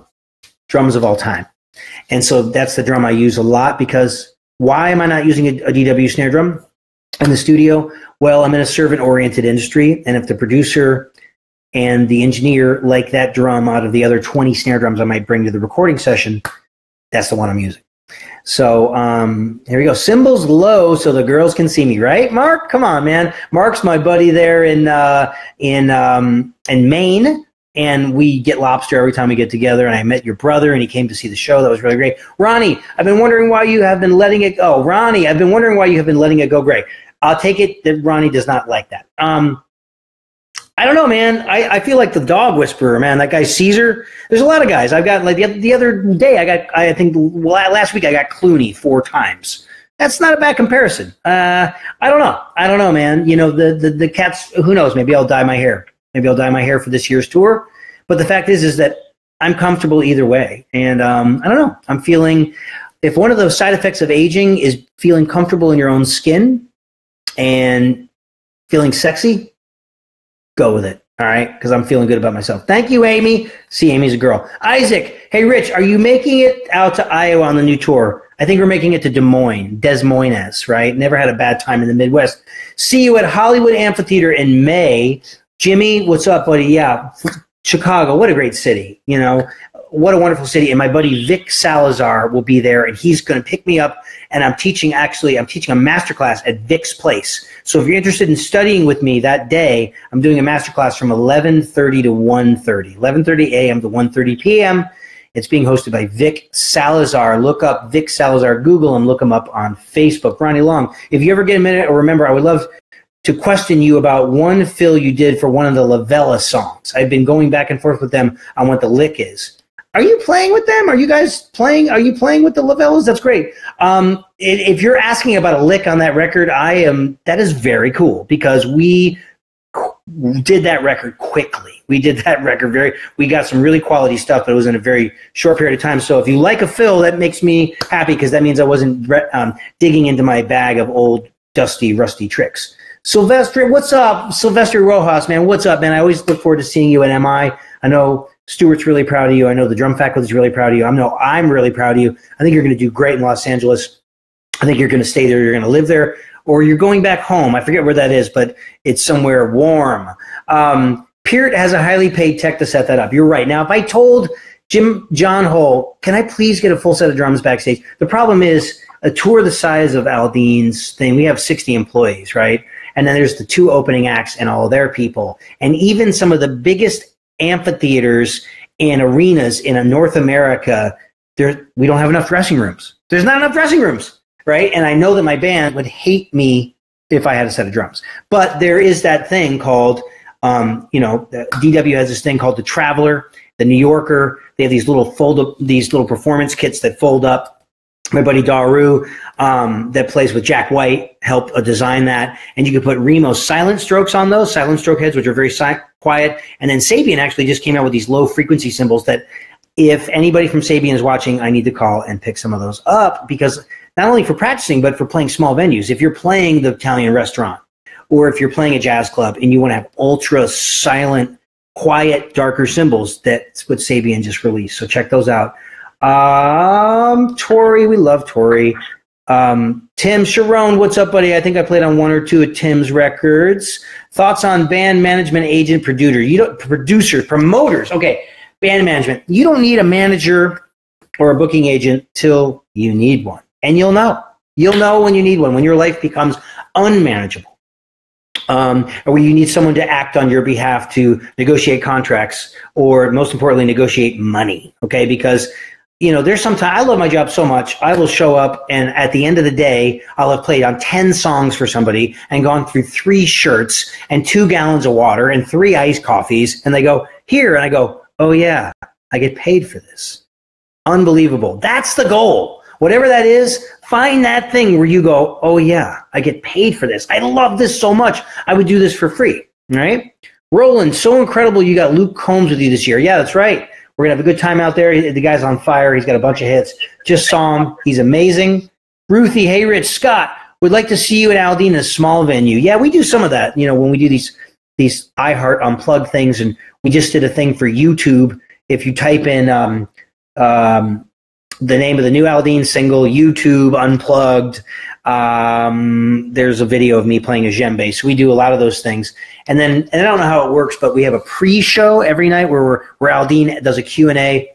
drums of all time. And so that's the drum I use a lot because why am I not using a, a DW snare drum in the studio? Well, I'm in a servant oriented industry. And if the producer and the engineer like that drum out of the other 20 snare drums I might bring to the recording session, that's the one I'm using. So um, here we go. Cymbals low so the girls can see me, right? Mark, come on, man. Mark's my buddy there in uh, in um, in Maine, and we get lobster every time we get together. And I met your brother, and he came to see the show. That was really great. Ronnie, I've been wondering why you have been letting it go. Ronnie, I've been wondering why you have been letting it go. Great. I'll take it that Ronnie does not like that. Um, I don't know, man. I, I feel like the dog whisperer, man. That guy Cesar. There's a lot of guys. I've got like the, the other day. I got. I think last week I got Clooney four times. That's not a bad comparison. Uh, I don't know. I don't know, man. You know the, the the cats. Who knows? Maybe I'll dye my hair. Maybe I'll dye my hair for this year's tour. But the fact is, is that I'm comfortable either way. And um, I don't know. I'm feeling. If one of those side effects of aging is feeling comfortable in your own skin and feeling sexy, go with it. All right, because I'm feeling good about myself. Thank you, Amy. See, Amy's a girl. Isaac, hey, Rich, are you making it out to Iowa on the new tour? I think we're making it to Des Moines, Des Moines, right? Never had a bad time in the Midwest. See you at Hollywood Amphitheater in May. Jimmy, what's up, buddy? Yeah, Chicago, what a great city. You know, what a wonderful city. And my buddy Vic Salazar will be there, and he's going to pick me up and I'm teaching actually I'm teaching a master class at Vic's Place. So if you're interested in studying with me that day, I'm doing a master class from 11:30 to 1:30. 11:30 a.m. to 1:30 p.m. It's being hosted by Vic Salazar. Look up Vic Salazar, Google him, look him up on Facebook. Ronnie Long. If you ever get a minute, or remember, I would love to question you about one fill you did for one of the Lavella songs. I've been going back and forth with them on what the lick is. Are you playing with them? Are you guys playing? Are you playing with the Lavellas? That's great. Um, if you're asking about a lick on that record, I am. That is very cool because we did that record quickly. We did that record very. We got some really quality stuff, but it was in a very short period of time. So if you like a fill, that makes me happy because that means I wasn't um, digging into my bag of old, dusty, rusty tricks. Sylvester, what's up? Sylvester Rojas, man, what's up, man? I always look forward to seeing you at MI. I know Stuart's really proud of you. I know the drum faculty is really proud of you. I know I'm really proud of you. I think you're going to do great in Los Angeles. I think you're going to stay there. You're going to live there, or you're going back home. I forget where that is, but it's somewhere warm. Um, Peart has a highly paid tech to set that up. You're right. Now, if I told Jim John Hull, can I please get a full set of drums backstage? The problem is a tour the size of Aldean's thing. We have 60 employees, right? And then there's the two opening acts and all their people, and even some of the biggest amphitheaters and arenas in North America, there we don't have enough dressing rooms. There's not enough dressing rooms, right? And I know that my band would hate me if I had a set of drums. But there is that thing called, um, you know, DW has this thing called the Traveler, the New Yorker. They have these little fold up, these little performance kits that fold up my buddy Daru um, that plays with Jack White helped uh, design that, and you can put Remo's silent strokes on those silent stroke heads, which are very si- quiet. And then Sabian actually just came out with these low frequency cymbals that, if anybody from Sabian is watching, I need to call and pick some of those up because not only for practicing but for playing small venues. If you're playing the Italian restaurant, or if you're playing a jazz club and you want to have ultra silent, quiet, darker cymbals, that's what Sabian just released. So check those out. Um, Tori, we love Tori. Um, Tim Sharon, what's up, buddy? I think I played on one or two of Tim's records. Thoughts on band management, agent, producer? You don't producers, promoters. Okay, band management. You don't need a manager or a booking agent till you need one, and you'll know. You'll know when you need one when your life becomes unmanageable. Um, or when you need someone to act on your behalf to negotiate contracts, or most importantly, negotiate money. Okay, because you know, there's sometimes I love my job so much. I will show up and at the end of the day, I'll have played on 10 songs for somebody and gone through three shirts and two gallons of water and three iced coffees. And they go, here. And I go, oh, yeah, I get paid for this. Unbelievable. That's the goal. Whatever that is, find that thing where you go, oh, yeah, I get paid for this. I love this so much. I would do this for free. Right? Roland, so incredible you got Luke Combs with you this year. Yeah, that's right. We're to have a good time out there. The guy's on fire. He's got a bunch of hits. Just saw him. He's amazing. Ruthie, hey, Rich, Scott, would like to see you at Aldean's small venue. Yeah, we do some of that. You know, when we do these these iHeart unplugged things, and we just did a thing for YouTube. If you type in um, um, the name of the new Aldean single, YouTube Unplugged, um, there's a video of me playing a djembe. So we do a lot of those things. And then, and I don't know how it works, but we have a pre-show every night where we're, where Aldean does a Q&A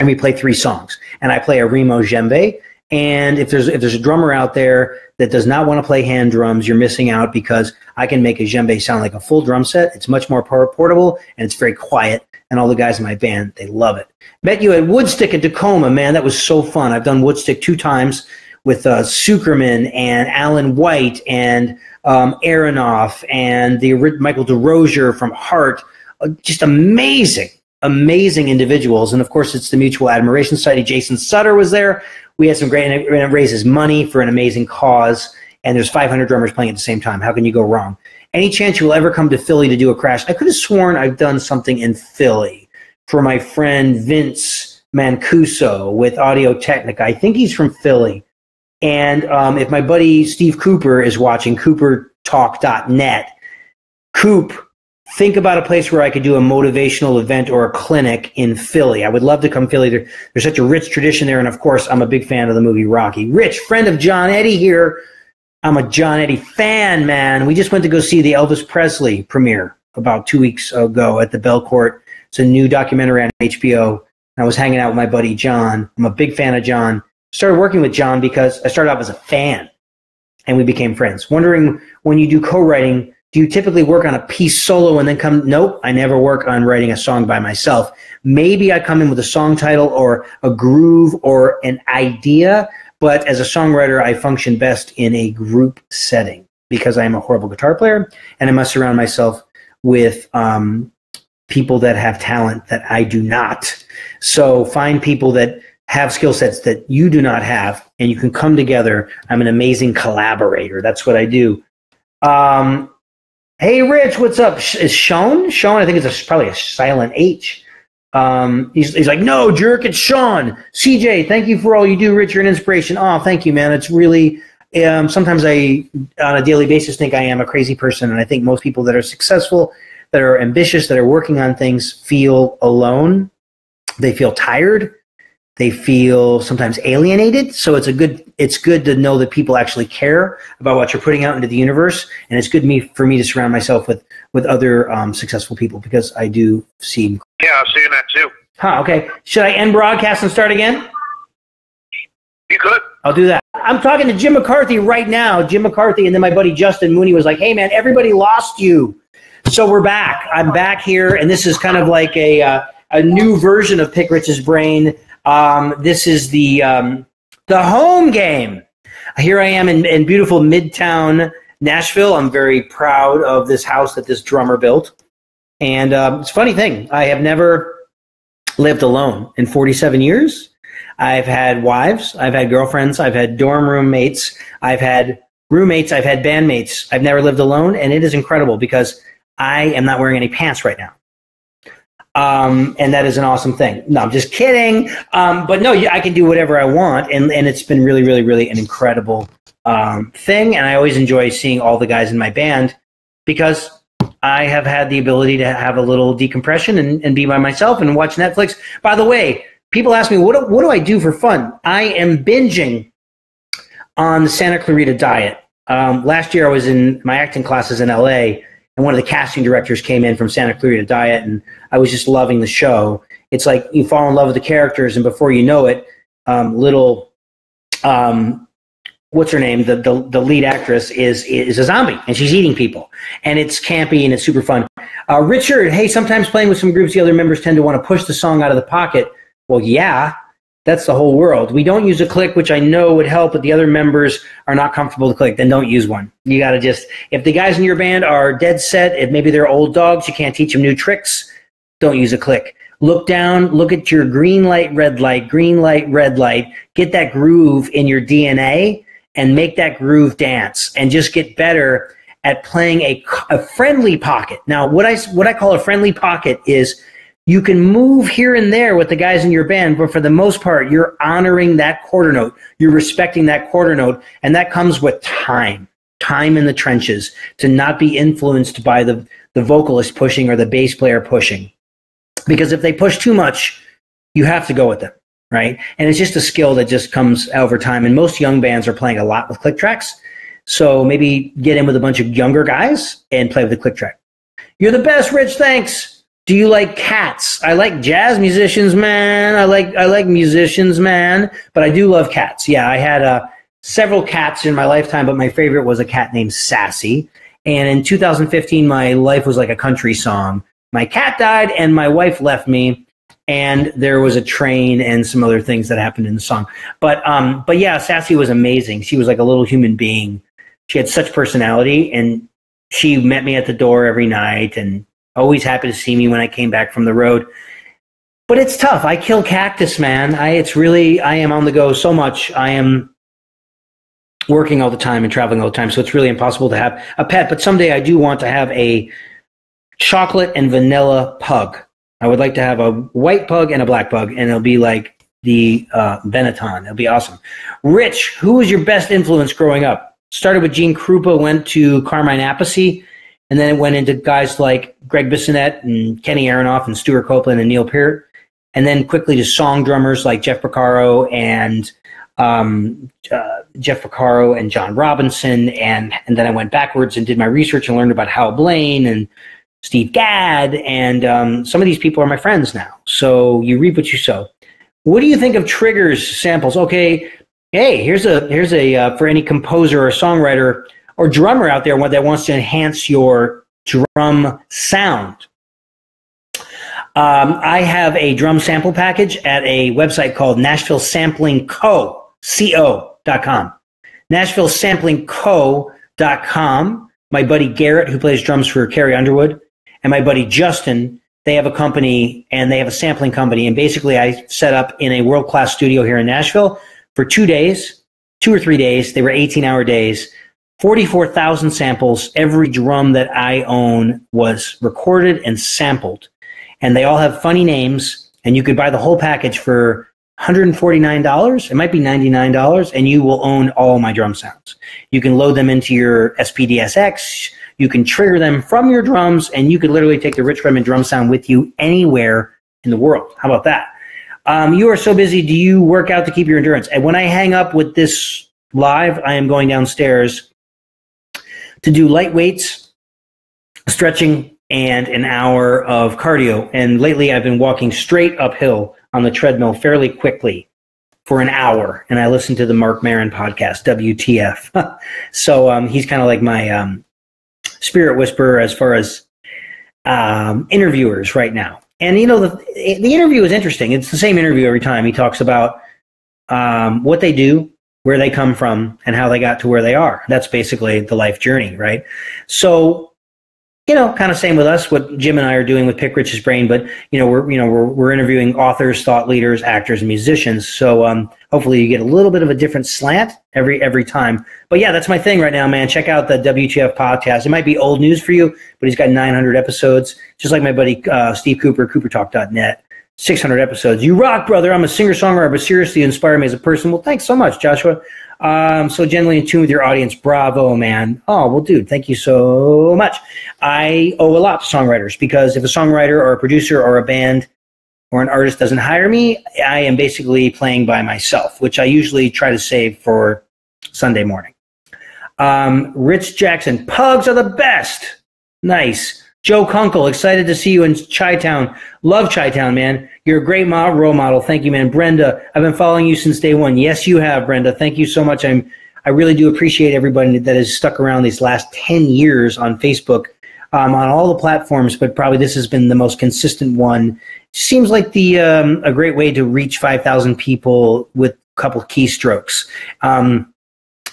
and we play three songs. And I play a Remo djembe. And if there's if there's a drummer out there that does not want to play hand drums, you're missing out because I can make a djembe sound like a full drum set. It's much more portable and it's very quiet. And all the guys in my band, they love it. Met you at Woodstick in Tacoma, man. That was so fun. I've done Woodstick two times with uh, Sucherman and Alan White and um, Aronoff and the Michael DeRosier from Heart. Uh, just amazing, amazing individuals. And of course, it's the Mutual Admiration Society. Jason Sutter was there. We had some great, and it raises money for an amazing cause. And there's 500 drummers playing at the same time. How can you go wrong? Any chance you will ever come to Philly to do a crash? I could have sworn I've done something in Philly for my friend Vince Mancuso with Audio Technica. I think he's from Philly. And um, if my buddy Steve Cooper is watching, coopertalk.net, Coop, think about a place where I could do a motivational event or a clinic in Philly. I would love to come Philly. There, there's such a rich tradition there. And of course, I'm a big fan of the movie Rocky. Rich, friend of John Eddie here. I'm a John Eddie fan, man. We just went to go see the Elvis Presley premiere about two weeks ago at the Belcourt. It's a new documentary on HBO. I was hanging out with my buddy John. I'm a big fan of John started working with John because I started off as a fan and we became friends. Wondering when you do co-writing, do you typically work on a piece solo and then come? Nope, I never work on writing a song by myself. Maybe I come in with a song title or a groove or an idea, but as a songwriter, I function best in a group setting because I am a horrible guitar player and I must surround myself with um, people that have talent that I do not. So find people that have skill sets that you do not have, and you can come together. I'm an amazing collaborator. That's what I do. Um, hey, Rich, what's up? Is Sean? Sean, I think it's a, probably a silent H. Um, he's, he's like, no, jerk, it's Sean. CJ, thank you for all you do, Rich. You're an inspiration. Oh, thank you, man. It's really, um, sometimes I, on a daily basis, think I am a crazy person. And I think most people that are successful, that are ambitious, that are working on things feel alone. They feel tired they feel sometimes alienated. So it's a good it's good to know that people actually care about what you're putting out into the universe. And it's good me for me to surround myself with with other um, successful people because i do see
yeah i'm seeing that too.
Huh okay. Should i end broadcast and start again?
You could.
I'll do that. I'm talking to jim mccarthy right now jim mccarthy and then my buddy justin mooney was like hey man everybody lost you. So we're back. I'm back here and this is kind of like a uh, a new version of pick rich's brain um, this is the um, the home game. Here I am in, in beautiful Midtown Nashville. I'm very proud of this house that this drummer built. And um, it's a funny thing. I have never lived alone in 47 years. I've had wives. I've had girlfriends. I've had dorm roommates. I've had roommates. I've had bandmates. I've never lived alone. And it is incredible because I am not wearing any pants right now. Um, and that is an awesome thing. No, I'm just kidding. Um, but no, I can do whatever I want, and and it's been really, really, really an incredible um, thing. And I always enjoy seeing all the guys in my band because I have had the ability to have a little decompression and, and be by myself and watch Netflix. By the way, people ask me what do, what do I do for fun? I am binging on the Santa Clarita Diet. Um, last year, I was in my acting classes in LA and one of the casting directors came in from Santa Clarita Diet, and I was just loving the show. It's like you fall in love with the characters, and before you know it, um, little, um, what's her name? The, the the lead actress is is a zombie, and she's eating people, and it's campy and it's super fun. Uh, Richard, hey, sometimes playing with some groups, the other members tend to want to push the song out of the pocket. Well, yeah, that's the whole world. We don't use a click, which I know would help, but the other members are not comfortable to click. Then don't use one. You got to just, if the guys in your band are dead set, if maybe they're old dogs, you can't teach them new tricks, don't use a click. Look down, look at your green light, red light, green light, red light. Get that groove in your DNA and make that groove dance and just get better at playing a, a friendly pocket. Now, what I what I call a friendly pocket is you can move here and there with the guys in your band, but for the most part, you're honoring that quarter note. You're respecting that quarter note, and that comes with time, time in the trenches to not be influenced by the, the vocalist pushing or the bass player pushing. Because if they push too much, you have to go with them, right? And it's just a skill that just comes over time. And most young bands are playing a lot with click tracks. So maybe get in with a bunch of younger guys and play with the click track. You're the best, Rich. Thanks. Do you like cats? I like jazz musicians, man. I like I like musicians, man. But I do love cats. Yeah, I had uh, several cats in my lifetime, but my favorite was a cat named Sassy. And in 2015, my life was like a country song. My cat died, and my wife left me. And there was a train and some other things that happened in the song. But um, but yeah, Sassy was amazing. She was like a little human being. She had such personality, and she met me at the door every night and always happy to see me when I came back from the road. But it's tough. I kill cactus, man. I it's really I am on the go so much. I am working all the time and traveling all the time, so it's really impossible to have a pet. But someday I do want to have a chocolate and vanilla pug. I would like to have a white pug and a black pug, and it'll be like the uh, Benetton. It'll be awesome. Rich, who was your best influence growing up? Started with Gene Krupa, went to Carmine Appice, and then it went into guys like Greg Bissonette and Kenny Aronoff and Stewart Copeland and Neil Peart. And then quickly to song drummers like Jeff Porcaro and um, uh, Jeff Porcaro and John Robinson. And, and then I went backwards and did my research and learned about Hal Blaine and Steve Gadd. And um, some of these people are my friends now. So you reap what you sow. What do you think of triggers samples? Okay, hey, here's a here's a uh, for any composer or songwriter or drummer out there that wants to enhance your drum sound. Um, I have a drum sample package at a website called Nashville Sampling Co. Co.com. Nashville Sampling Co.com. My buddy Garrett, who plays drums for Carrie Underwood, and my buddy Justin, they have a company and they have a sampling company. And basically, I set up in a world class studio here in Nashville for two days, two or three days. They were 18 hour days 44,000 samples. Every drum that I own was recorded and sampled. And they all have funny names. And you could buy the whole package for $149. It might be $99. And you will own all my drum sounds. You can load them into your SPD-SX. You can trigger them from your drums. And you could literally take the Rich Redmond drum sound with you anywhere in the world. How about that? Um, you are so busy. Do you work out to keep your endurance? And when I hang up with this live, I am going downstairs to do light weights, stretching, and an hour of cardio. And lately, I've been walking straight uphill on the treadmill fairly quickly for an hour. And I listen to the Marc Maron podcast, WTF. so um, he's kind of like my um, spirit whisperer as far as um, interviewers right now. And you know, the, the interview is interesting. It's the same interview every time. He talks about um, what they do, where they come from and how they got to where they are. That's basically the life journey, right? So, you know, kind of same with us, what Jim and I are doing with Pick Rich's Brain, but you know, we're you know we're we're interviewing authors, thought leaders, actors, and musicians. So um, hopefully you get a little bit of a different slant every every time. But yeah, that's my thing right now, man. Check out the WTF podcast. It might be old news for you, but he's got 900 episodes, just like my buddy uh, Steve Cooper, CooperTalk.net. 600 episodes. You rock, brother. I'm a singer songwriter, but seriously you inspire me as a person. Well, thanks so much, Joshua. Um, so generally in tune with your audience. Bravo, man. Oh, well, dude, thank you so much. I owe a lot to songwriters because if a songwriter or a producer or a band or an artist doesn't hire me, I am basically playing by myself, which I usually try to save for Sunday morning. Um, Rich Jackson, pugs are the best. Nice. Joe Kunkel, excited to see you in Chi Town. Love Chi Town, man. You're a great role model. Thank you, man. Brenda, I've been following you since day one. Yes, you have, Brenda. Thank you so much. I'm, I really do appreciate everybody that has stuck around these last 10 years on Facebook, um, on all the platforms, but probably this has been the most consistent one. Seems like the um, a great way to reach 5,000 people with a couple keystrokes. Um,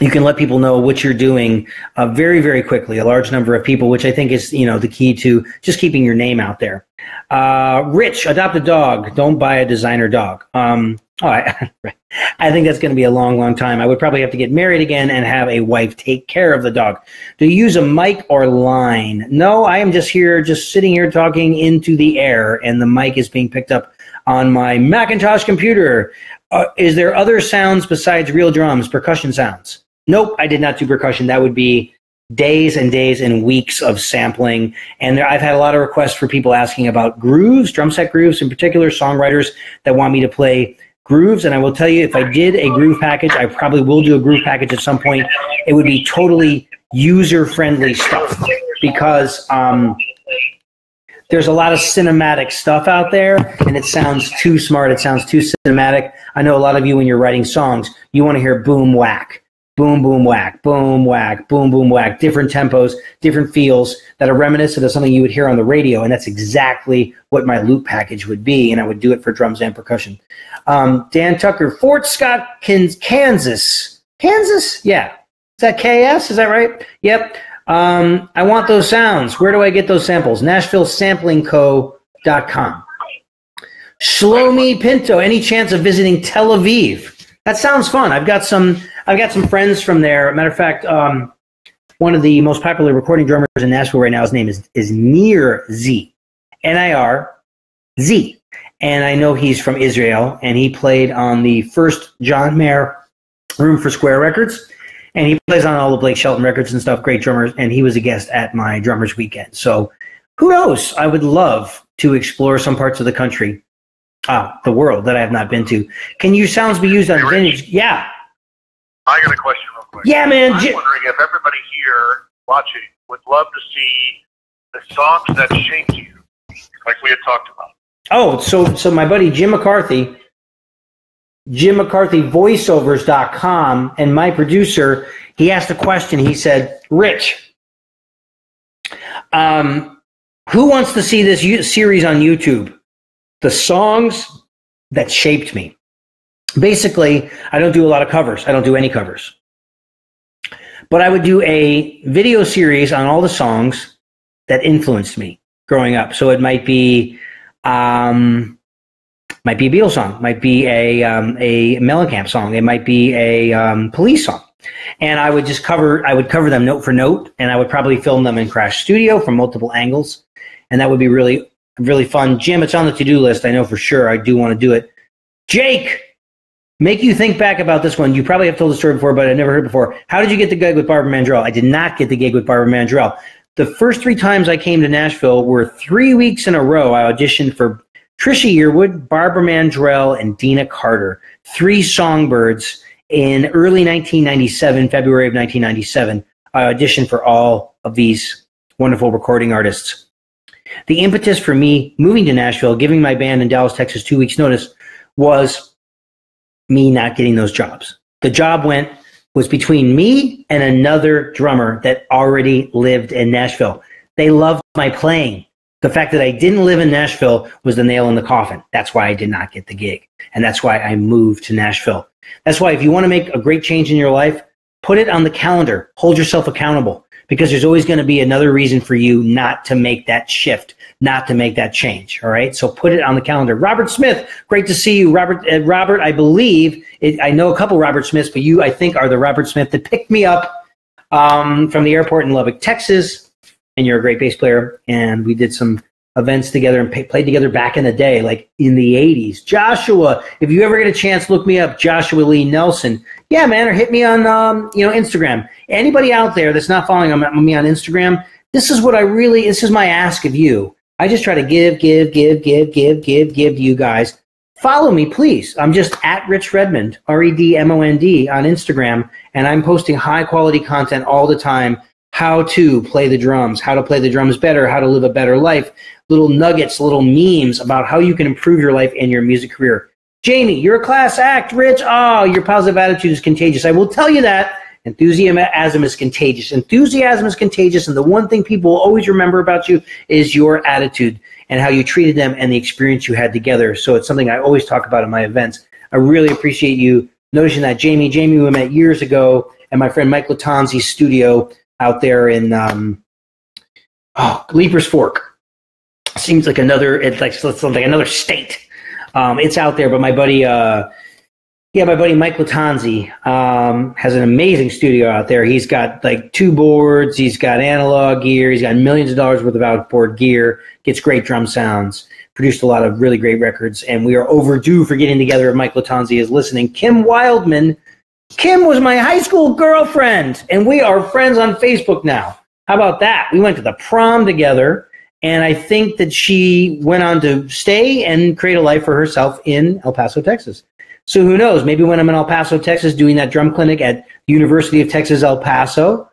you can let people know what you're doing uh, very, very quickly, a large number of people, which I think is, you know, the key to just keeping your name out there. Uh, Rich, adopt a dog. Don't buy a designer dog. Um, Oh, I, I think that's going to be a long, long time. I would probably have to get married again and have a wife take care of the dog. Do you use a mic or line? No, I am just here, just sitting here talking into the air, and the mic is being picked up on my Macintosh computer. Uh, is there other sounds besides real drums, percussion sounds? Nope, I did not do percussion. That would be days and days and weeks of sampling. And there, I've had a lot of requests for people asking about grooves, drum set grooves in particular, songwriters that want me to play grooves. And I will tell you, if I did a groove package, I probably will do a groove package at some point. It would be totally user friendly stuff because um, there's a lot of cinematic stuff out there and it sounds too smart. It sounds too cinematic. I know a lot of you, when you're writing songs, you want to hear boom, whack boom, boom, whack, boom, whack, boom, boom, whack, different tempos, different feels that are reminiscent of something you would hear on the radio. And that's exactly what my loop package would be. And I would do it for drums and percussion. Um, Dan Tucker, Fort Scott, Kansas. Kansas? Yeah. Is that KS? Is that right? Yep. Um, I want those sounds. Where do I get those samples? NashvilleSamplingCo.com. Shlomi Pinto, any chance of visiting Tel Aviv? That sounds fun. I've got some I've got some friends from there. Matter of fact, um, one of the most popular recording drummers in Nashville right now, his name is, is Nir Z, N I R Z. And I know he's from Israel, and he played on the first John Mayer Room for Square records. And he plays on all the Blake Shelton records and stuff, great drummers. And he was a guest at my drummers weekend. So who knows? I would love to explore some parts of the country, ah, the world that I have not been to. Can your sounds be used on vintage? Yeah,
I got a question real quick.
Yeah, man.
I'm wondering if everybody here watching would love to see the songs that shaped you, like we had talked about.
Oh, so so my buddy Jim McCarthy, Jim McCarthy voiceovers.com, and my producer, he asked a question. He said, Rich, um, who wants to see this u- series on YouTube? The songs that shaped me basically, I don't do a lot of covers. I don't do any covers. But I would do a video series on all the songs that influenced me growing up. So it might be, um, might be a Beatles song, might be a um, a Mellencamp song, it might be a um, Police song, and I would just cover. I would cover them note for note, and I would probably film them in Crash Studio from multiple angles, and that would be really really fun. Jim, it's on the to do list. I know for sure. I do want to do it. Jake, make you think back about this one. You probably have told the story before, but I've never heard before. How did you get the gig with Barbara Mandrell? I did not get the gig with Barbara Mandrell. The first three times I came to Nashville were three weeks in a row. I auditioned for Trisha Yearwood, Barbara Mandrell, and Deana Carter. Three songbirds in early 1997, February of 1997. I auditioned for all of these wonderful recording artists. The impetus for me moving to Nashville, giving my band in Dallas, Texas two weeks' notice, was me not getting those jobs. The job went was between me and another drummer that already lived in Nashville. They loved my playing. The fact that I didn't live in Nashville was the nail in the coffin. That's why I did not get the gig. And that's why I moved to Nashville. That's why if you want to make a great change in your life, put it on the calendar. Hold yourself accountable because there's always going to be another reason for you not to make that shift, not to make that change. All right. So put it on the calendar. Robert Smith, great to see you. Robert, uh, Robert, I believe it, I know a couple Robert Smiths, but you, I think, are the Robert Smith that picked me up um, from the airport in Lubbock, Texas. And you're a great bass player. And we did some events together and pay, played together back in the day, like in the 80s. Joshua, if you ever get a chance, look me up, Joshua Lee Nelson. Yeah, man, or hit me on um, you know Instagram. Anybody out there that's not following me on Instagram, this is what I really, this is my ask of you. I just try to give, give, give, give, give, give, give to you guys. Follow me, please. I'm just at Rich Redmond, R E D M O N D, on Instagram, and I'm posting high quality content all the time how to play the drums, how to play the drums better, how to live a better life, little nuggets, little memes about how you can improve your life and your music career. Jamie, you're a class act, Rich. Oh, your positive attitude is contagious. I will tell you that. Enthusiasm is contagious. Enthusiasm is contagious, and the one thing people will always remember about you is your attitude and how you treated them and the experience you had together. So it's something I always talk about in my events. I really appreciate you noticing that, Jamie. Jamie, we met years ago at my friend Mike Latanzi's studio out there in um, oh, Leiper's Fork seems like another it's like something like another state. Um, it's out there, but my buddy uh, Yeah, my buddy Mike Latanzi um, has an amazing studio out there. He's got like two boards, he's got analog gear, he's got millions of dollars worth of outboard gear, gets great drum sounds, produced a lot of really great records, and we are overdue for getting together if Mike Latanzi is listening. Kim Wildman. Kim was my high school girlfriend, and we are friends on Facebook now. How about that? We went to the prom together, and I think that she went on to stay and create a life for herself in El Paso, Texas. So who knows? Maybe when I'm in El Paso, Texas, doing that drum clinic at University of Texas El Paso,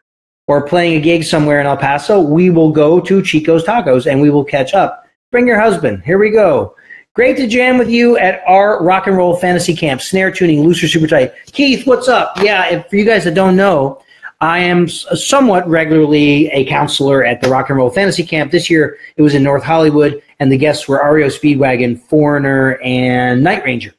or playing a gig somewhere in El Paso, we will go to Chico's Tacos and we will catch up. Bring your husband. Here we go. Great to jam with you at our rock and roll fantasy camp. Snare tuning, looser, super tight. Keith, what's up? Yeah, if, for you guys that don't know, I am somewhat regularly a counselor at the Rock and Roll Fantasy Camp. This year it was in North Hollywood, and the guests were REO Speedwagon, Foreigner, and Night Ranger.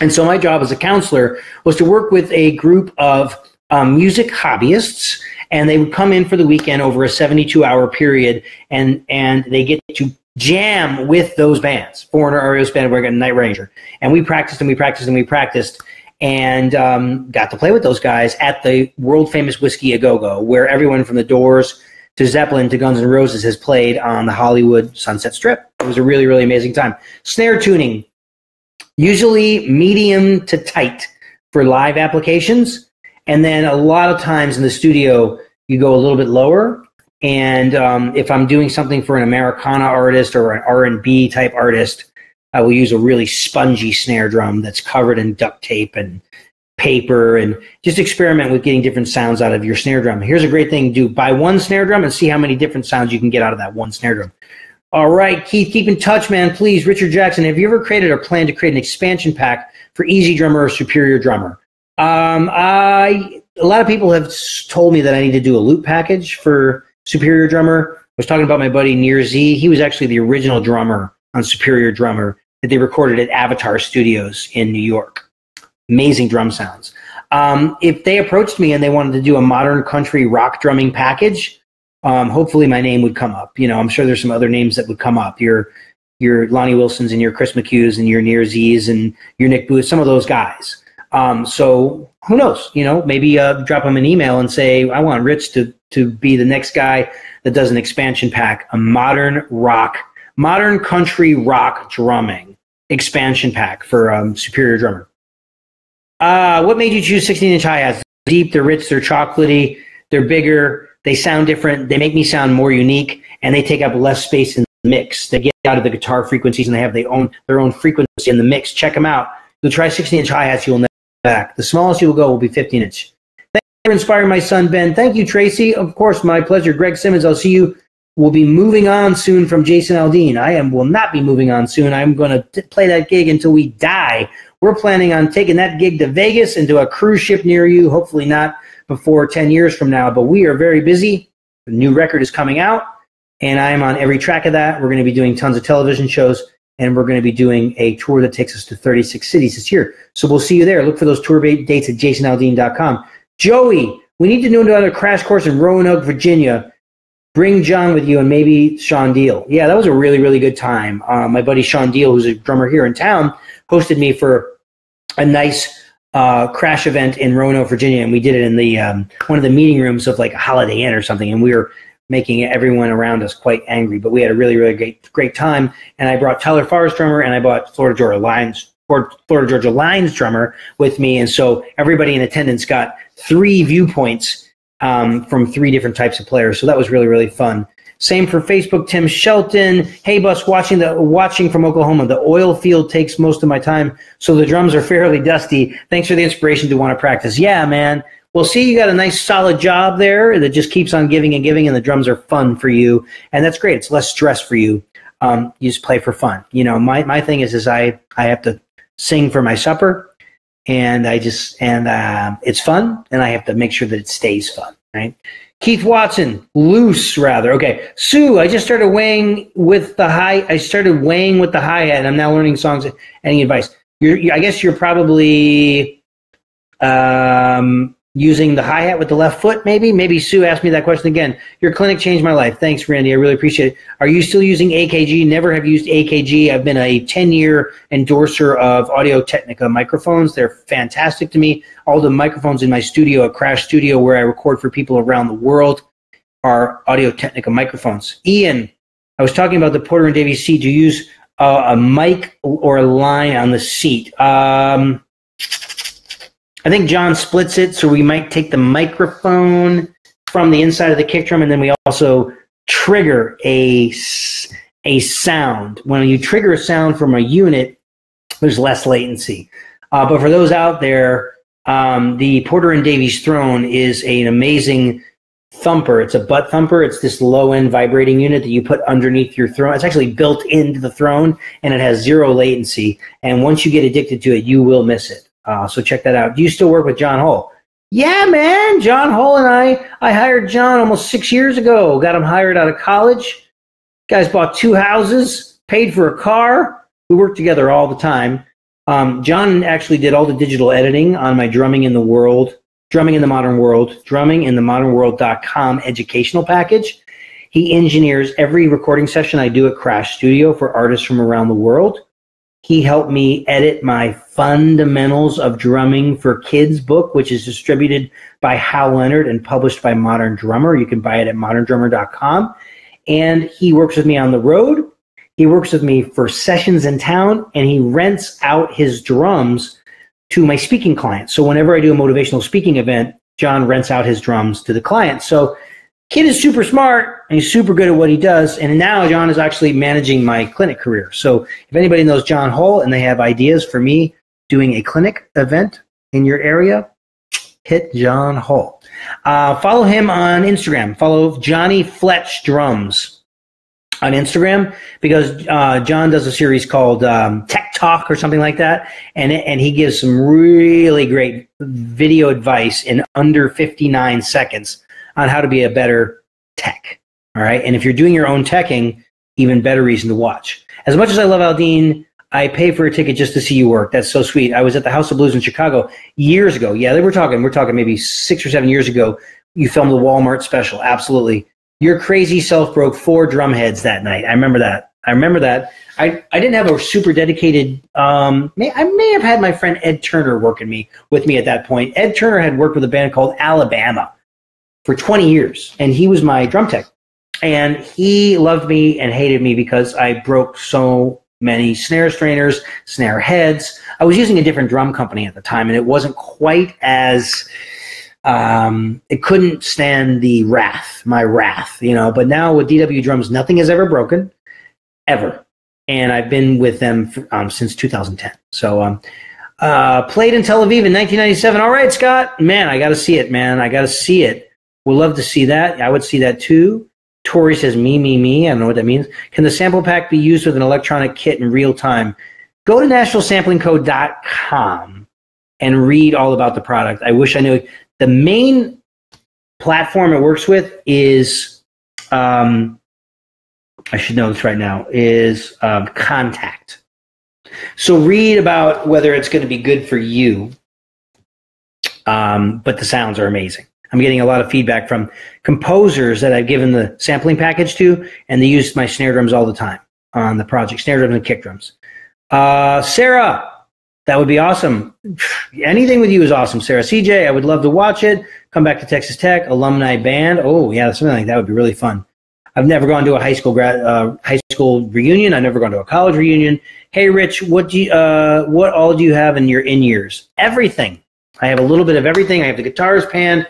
And so my job as a counselor was to work with a group of um, music hobbyists, and they would come in for the weekend over a 72 hour period, and and they get to jam with those bands, Foreigner, REO Speedwagon, and Night Ranger. And we practiced and we practiced and we practiced and um, got to play with those guys at the world famous Whisky a Go Go, where everyone from the Doors to Zeppelin to Guns N' Roses has played on the Hollywood Sunset Strip. It was a really, really amazing time. Snare tuning, usually medium to tight for live applications. And then a lot of times in the studio, you go a little bit lower. And um, if I'm doing something for an Americana artist or an R&B type artist, I will use a really spongy snare drum that's covered in duct tape and paper and just experiment with getting different sounds out of your snare drum. Here's a great thing to do. Buy one snare drum and see how many different sounds you can get out of that one snare drum. All right, Keith, keep in touch, man. Please, Richard Jackson, have you ever created or planned to create an expansion pack for EZdrummer or Superior Drummer? Um, I a lot of people have told me that I need to do a loop package for Superior Drummer. I was talking about my buddy Nir Z. He was actually the original drummer on Superior Drummer that they recorded at Avatar Studios in New York. Amazing drum sounds. Um, if they approached me and they wanted to do a modern country rock drumming package, um, hopefully my name would come up. You know, I'm sure there's some other names that would come up. Your your Lonnie Wilsons and your Chris McHughs and your Nir Z's and your Nick Booth, some of those guys. Um, so who knows? You know, maybe uh, drop them an email and say, I want Rich to to be the next guy that does an expansion pack, a modern rock, modern country rock drumming expansion pack for um, Superior Drummer. Uh, what made you choose 16 inch hi hats? Deep, they're rich, they're chocolatey, they're bigger, they sound different, they make me sound more unique, and they take up less space in the mix. They get out of the guitar frequencies and they have their own their own frequency in the mix. Check them out. You'll try 16 inch hi hats, you'll never back. The smallest you will go will be 15 inch. Thank you for inspiring my son Ben. Thank you, Tracy. Of course, my pleasure. Greg Simmons, I'll see you We'll be moving on soon from Jason Aldean. I am will not be moving on soon. I'm going to play that gig until we die. We're planning on taking that gig to Vegas into a cruise ship near you. Hopefully not before 10 years from now, but we are very busy. The new record is coming out, and I am on every track of that. We're going to be doing tons of television shows, and we're going to be doing a tour that takes us to 36 cities this year. So we'll see you there. Look for those tour dates at jasonaldean.com. Joey, we need to do another crash course in Roanoke, Virginia bring John with you and maybe Sean Deal. Yeah, that was a really, really good time. Uh, my buddy Sean Deal, who's a drummer here in town, hosted me for a nice uh, crash event in Roanoke, Virginia, and we did it in the um, one of the meeting rooms of like a Holiday Inn or something, and we were making everyone around us quite angry. But we had a really, really great, great time. And I brought Tyler Forrest drummer, and I brought Florida Georgia Lines, Florida Georgia Lines drummer with me, and so everybody in attendance got three viewpoints um, from three different types of players. So that was really, really fun. Same for Facebook. Tim Shelton. Hey, Bus, watching the watching from Oklahoma. The oil field takes most of my time, so the drums are fairly dusty. Thanks for the inspiration to want to practice. Yeah, man. Well, see, you got a nice solid job there that just keeps on giving and giving, and the drums are fun for you, and that's great. It's less stress for you. Um, you just play for fun. You know, my my thing is is I I have to sing for my supper and I just and uh, it's fun, and I have to make sure that it stays fun, right? Keith Watson, loose rather. Okay, Sue, I just started weighing with the high. I started weighing with the hi hat, and I'm now learning songs. Any advice? You're, I guess you're probably um, using the hi hat with the left foot, maybe. Maybe Sue asked me that question again. Your clinic changed my life. Thanks, Randy. I really appreciate it. Are you still using AKG? Never have used AKG. I've been a 10 year endorser of Audio Technica microphones. They're fantastic to me. All the microphones in my studio at Crash Studio, where I record for people around the world, are Audio Technica microphones. Ian, I was talking about the Porter and Davies seat. Do you use uh, a mic or a line on the seat? Um, I think John splits it, so we might take the microphone from the inside of the kick drum, and then we also trigger a a sound. When you trigger a sound from a unit, there's less latency. Uh, but for those out there, um, the Porter and Davies Throne is an amazing thumper. It's a butt thumper. It's this low end vibrating unit that you put underneath your throne. It's actually built into the throne, and it has zero latency. And once you get addicted to it, you will miss it. Uh, so check that out. Do you still work with John Hull? Yeah, man. John Hull and I, I hired John almost six years ago. Got him hired out of college. Guys bought two houses, paid for a car. We work together all the time. Um, John actually did all the digital editing on my Drumming in the World, Drumming in the Modern World, Drumming in the Modern World.com educational package. He engineers every recording session I do at Crash Studio for artists from around the world. He helped me edit my Fundamentals of Drumming for Kids book, which is distributed by Hal Leonard and published by Modern Drummer. You can buy it at moderndrummer.com. And he works with me on the road. He works with me for sessions in town, and he rents out his drums to my speaking clients. So whenever I do a motivational speaking event, John rents out his drums to the client. So kid is super smart and he's super good at what he does. And now John is actually managing my clinic career. So if anybody knows John Hull and they have ideas for me doing a clinic event in your area, hit John Hull. Uh, follow him on Instagram. Follow Johnny Fletch Drums on Instagram because uh, John does a series called um, Tech Talk or something like that, and and he gives some really great video advice in under 59 seconds on how to be a better tech. All right. And if you're doing your own teching, even better reason to watch. As much as I love Aldean, I pay for a ticket just to see you work. That's so sweet. I was at the House of Blues in Chicago years ago. Yeah, they were talking, we're talking maybe six or seven years ago. You filmed the Walmart special. Absolutely. Your crazy self broke four drum heads that night. I remember that. I remember that. I, I didn't have a super dedicated. Um, may, I may have had my friend Ed Turner working me with me at that point. Ed Turner had worked with a band called Alabama, for 20 years, and he was my drum tech. And he loved me and hated me because I broke so many snare strainers, snare heads. I was using a different drum company at the time, and it wasn't quite as um, it couldn't stand the wrath, my wrath, you know. But now with DW drums, nothing has ever broken, ever, and I've been with them for, um, since 2010. So, um, uh, played in Tel Aviv in 1997. All right, Scott, man, I got to see it, man. I got to see it. We'll love to see that. I would see that too. Tori says, me, me, me. I don't know what that means. Can the sample pack be used with an electronic kit in real time? Go to nationalsamplingco.com and read all about the product. I wish I knew. The main platform it works with is, um, I should know this right now, is um, Kontakt. So read about whether it's going to be good for you. Um, but the sounds are amazing. I'm getting a lot of feedback from composers that I've given the sampling package to, and they use my snare drums all the time on the project, snare drums and kick drums. Uh, Sarah, that would be awesome. Anything with you is awesome, Sarah. CJ, I would love to watch it. Come back to Texas Tech, alumni band. Oh, yeah, something like that would be really fun. I've never gone to a high school grad, uh, high school reunion. I've never gone to a college reunion. Hey, Rich, what do you, uh, what all do you have in your in years? Everything. I have a little bit of everything. I have the guitars panned.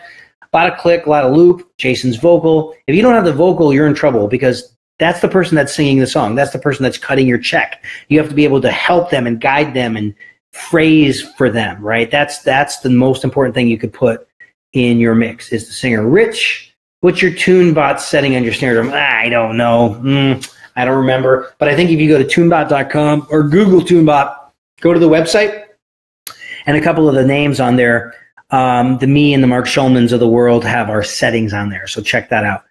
A lot of click, a lot of loop, Jason's vocal. If you don't have the vocal, you're in trouble because that's the person that's singing the song. That's the person that's cutting your check. You have to be able to help them and guide them and phrase for them, right? That's that's the most important thing you could put in your mix is the singer. Rich, what's your TuneBot setting on your snare drum? I don't know. Mm, I don't remember. But I think if you go to tunebot.com or Google TuneBot, go to the website, and a couple of the names on there um, the me and the Mark Schulmans of the world have our settings on there. So check that out.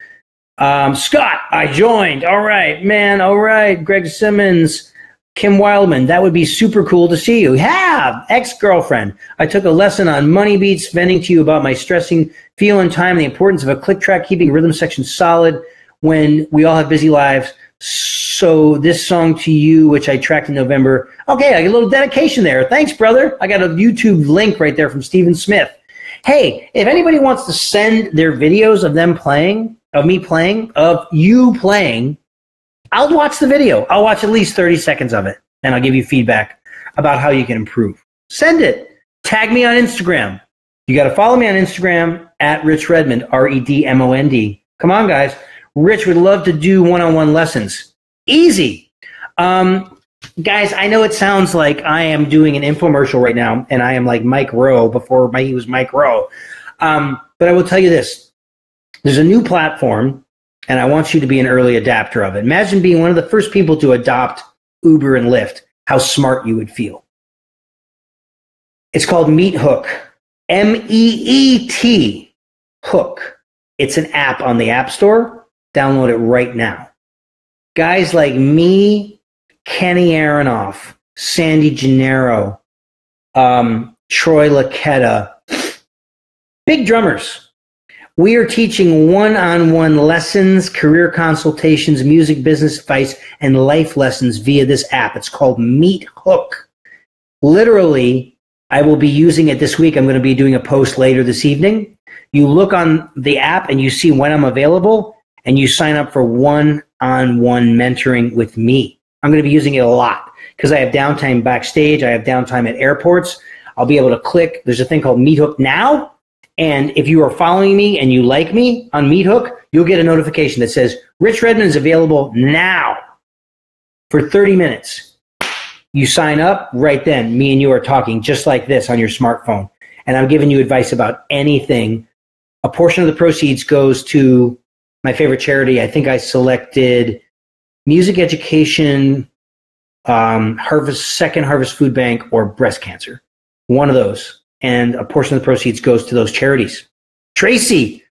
Um, Scott, I joined. All right, man. All right. Greg Simmons. Kim Wildman, that would be super cool to see you. Yeah, ex girlfriend. I took a lesson on money beats, venting to you about my stressing feeling and time and the importance of a click track, keeping rhythm section solid when we all have busy lives. So this song to you, which I tracked in November. Okay, a little dedication there. Thanks, brother. I got a YouTube link right there from Stephen Smith. Hey, if anybody wants to send their videos of them playing, of me playing, of you playing, I'll watch the video. I'll watch at least 30 seconds of it and I'll give you feedback about how you can improve. Send it. Tag me on Instagram. You got to follow me on Instagram at Rich Redmond, R E D M O N D. Come on, guys. Rich would love to do one on one lessons. Easy. Um, guys, I know it sounds like I am doing an infomercial right now and I am like Mike Rowe before my, he was Mike Rowe. Um, but I will tell you this there's a new platform and I want you to be an early adapter of it. Imagine being one of the first people to adopt Uber and Lyft, how smart you would feel. It's called Meethook. M E E T Hook. It's an app on the App Store. Download it right now. Guys like me, Kenny Aronoff, Sandy Gennaro, um, Troy Luccketta, big drummers we are teaching one on one lessons, career consultations, music business advice, and life lessons via this app. It's called Meet Hook. Literally, I will be using it this week. I'm going to be doing a post later this evening. You look on the app and you see when I'm available, and you sign up for one on one mentoring with me. I'm going to be using it a lot because I have downtime backstage, I have downtime at airports. I'll be able to click. There's a thing called Meet Hook now and if you are following me and you like me on Meethook, you'll get a notification that says Rich Redmond is available now for 30 minutes. You sign up right then. Me and you are talking just like this on your smartphone. And I'm giving you advice about anything. A portion of the proceeds goes to my favorite charity. I think I selected music education, um, Harvest, Second Harvest Food Bank, or breast cancer. One of those and a portion of the proceeds goes to those charities. Tracy,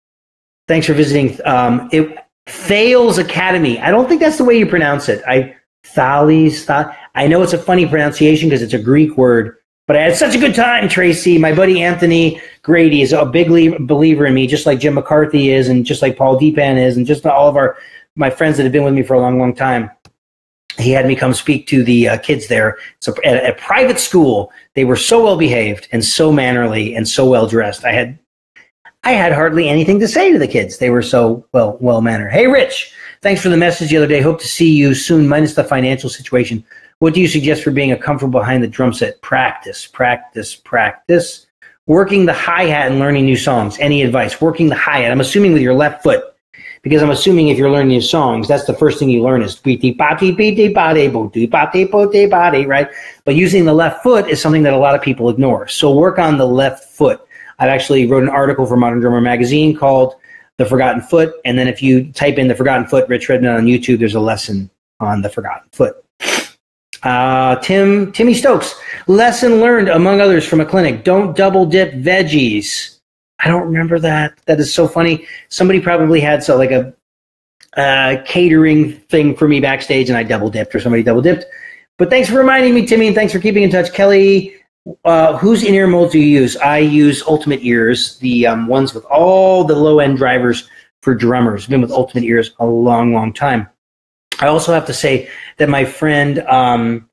thanks for visiting. Um, it Thales Academy. I don't think that's the way you pronounce it. I Thales. Th- I know it's a funny pronunciation because it's a Greek word, but I had such a good time, Tracy. My buddy Anthony Grady is a big le- believer in me, just like Jim McCarthy is, and just like Paul Deepan is, and just all of our my friends that have been with me for a long, long time he had me come speak to the uh, kids there. So at a private school, they were so well behaved and so mannerly and so well dressed. I had I had hardly anything to say to the kids. They were so well well mannered. Hey, Rich, thanks for the message the other day. Hope to see you soon. Minus the financial situation. What do you suggest for being a comfortable behind the drum set? Practice, practice, practice. Working the hi hat and learning new songs. Any advice? Working the hi hat. I'm assuming with your left foot because I'm assuming if you're learning new songs, that's the first thing you learn is right? But using the left foot is something that a lot of people ignore. So work on the left foot. I've actually wrote an article for Modern Drummer magazine called The Forgotten Foot. And then if you type in The Forgotten Foot, Rich Redmond on YouTube, there's a lesson on the forgotten foot. Uh, Tim Timmy Stokes, lesson learned among others from a clinic: don't double dip veggies. I don't remember that. That is so funny. Somebody probably had so like a uh, catering thing for me backstage, and I double dipped, or somebody double dipped. But thanks for reminding me, Timmy, and thanks for keeping in touch, Kelly. Uh, whose in-ear molds do you use? I use Ultimate Ears, the um, ones with all the low-end drivers for drummers. Been with Ultimate Ears a long, long time. I also have to say that my friend um,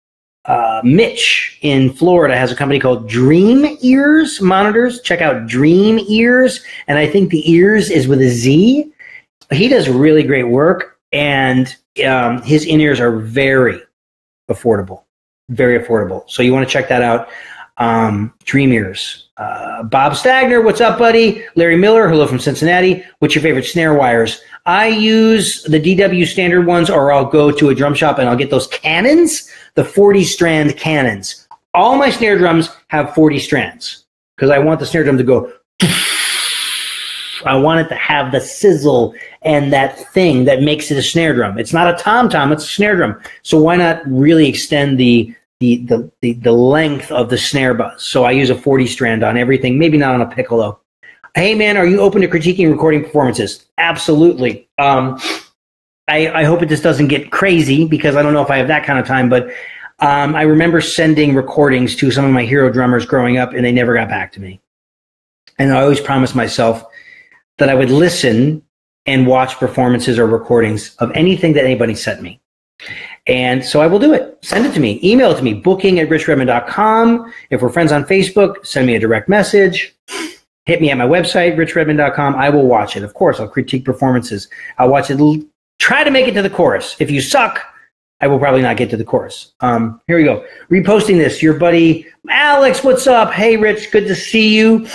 uh, Mitch in Florida has a company called Dream Ears monitors. Check out Dream Ears, and I think the ears is with a Z. He does really great work, and um, his in ears are very affordable, very affordable. So you want to check that out. Um, Dream Ears. Uh, Bob Stagner, what's up, buddy? Larry Miller, hello from Cincinnati. What's your favorite snare wires? I use the DW standard ones, or I'll go to a drum shop and I'll get those cannons the 40 strand cannons. All my snare drums have 40 strands because I want the snare drum to go. I want it to have the sizzle and that thing that makes it a snare drum. It's not a tom tom, it's a snare drum. So why not really extend the the, the, the, the length of the snare buzz? So I use a 40 strand on everything, maybe not on a piccolo. Hey man, are you open to critiquing recording performances? Absolutely. Um, I, I hope it just doesn't get crazy because I don't know if I have that kind of time, but Um, I remember sending recordings to some of my hero drummers growing up, and they never got back to me. And I always promised myself that I would listen and watch performances or recordings of anything that anybody sent me. And so I will do it. Send it to me. Email it to me, booking at richredmond.com. If we're friends on Facebook, send me a direct message. Hit me at my website, richredmond.com. I will watch it. Of course, I'll critique performances. I'll watch it. Try to make it to the chorus. If you suck, I will probably not get to the chorus. Um, here we go. Reposting this. Your buddy Alex, what's up? Hey, Rich, good to see you.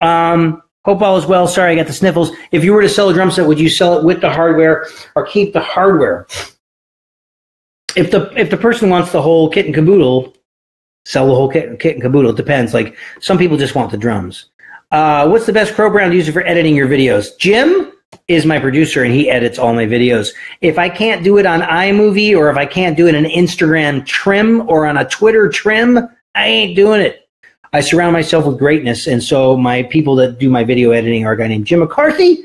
Um, hope all is well. Sorry, I got the sniffles. If you were to sell a drum set, would you sell it with the hardware or keep the hardware? If the if the person wants the whole kit and caboodle, sell the whole kit, kit and caboodle. It depends. Like some people just want the drums. Uh, what's the best program to use for editing your videos? Jim is my producer and he edits all my videos. If I can't do it on iMovie or if I can't do it in Instagram trim or on a Twitter trim, I ain't doing it. I surround myself with greatness. And so my people that do my video editing are a guy named Jim McCarthy,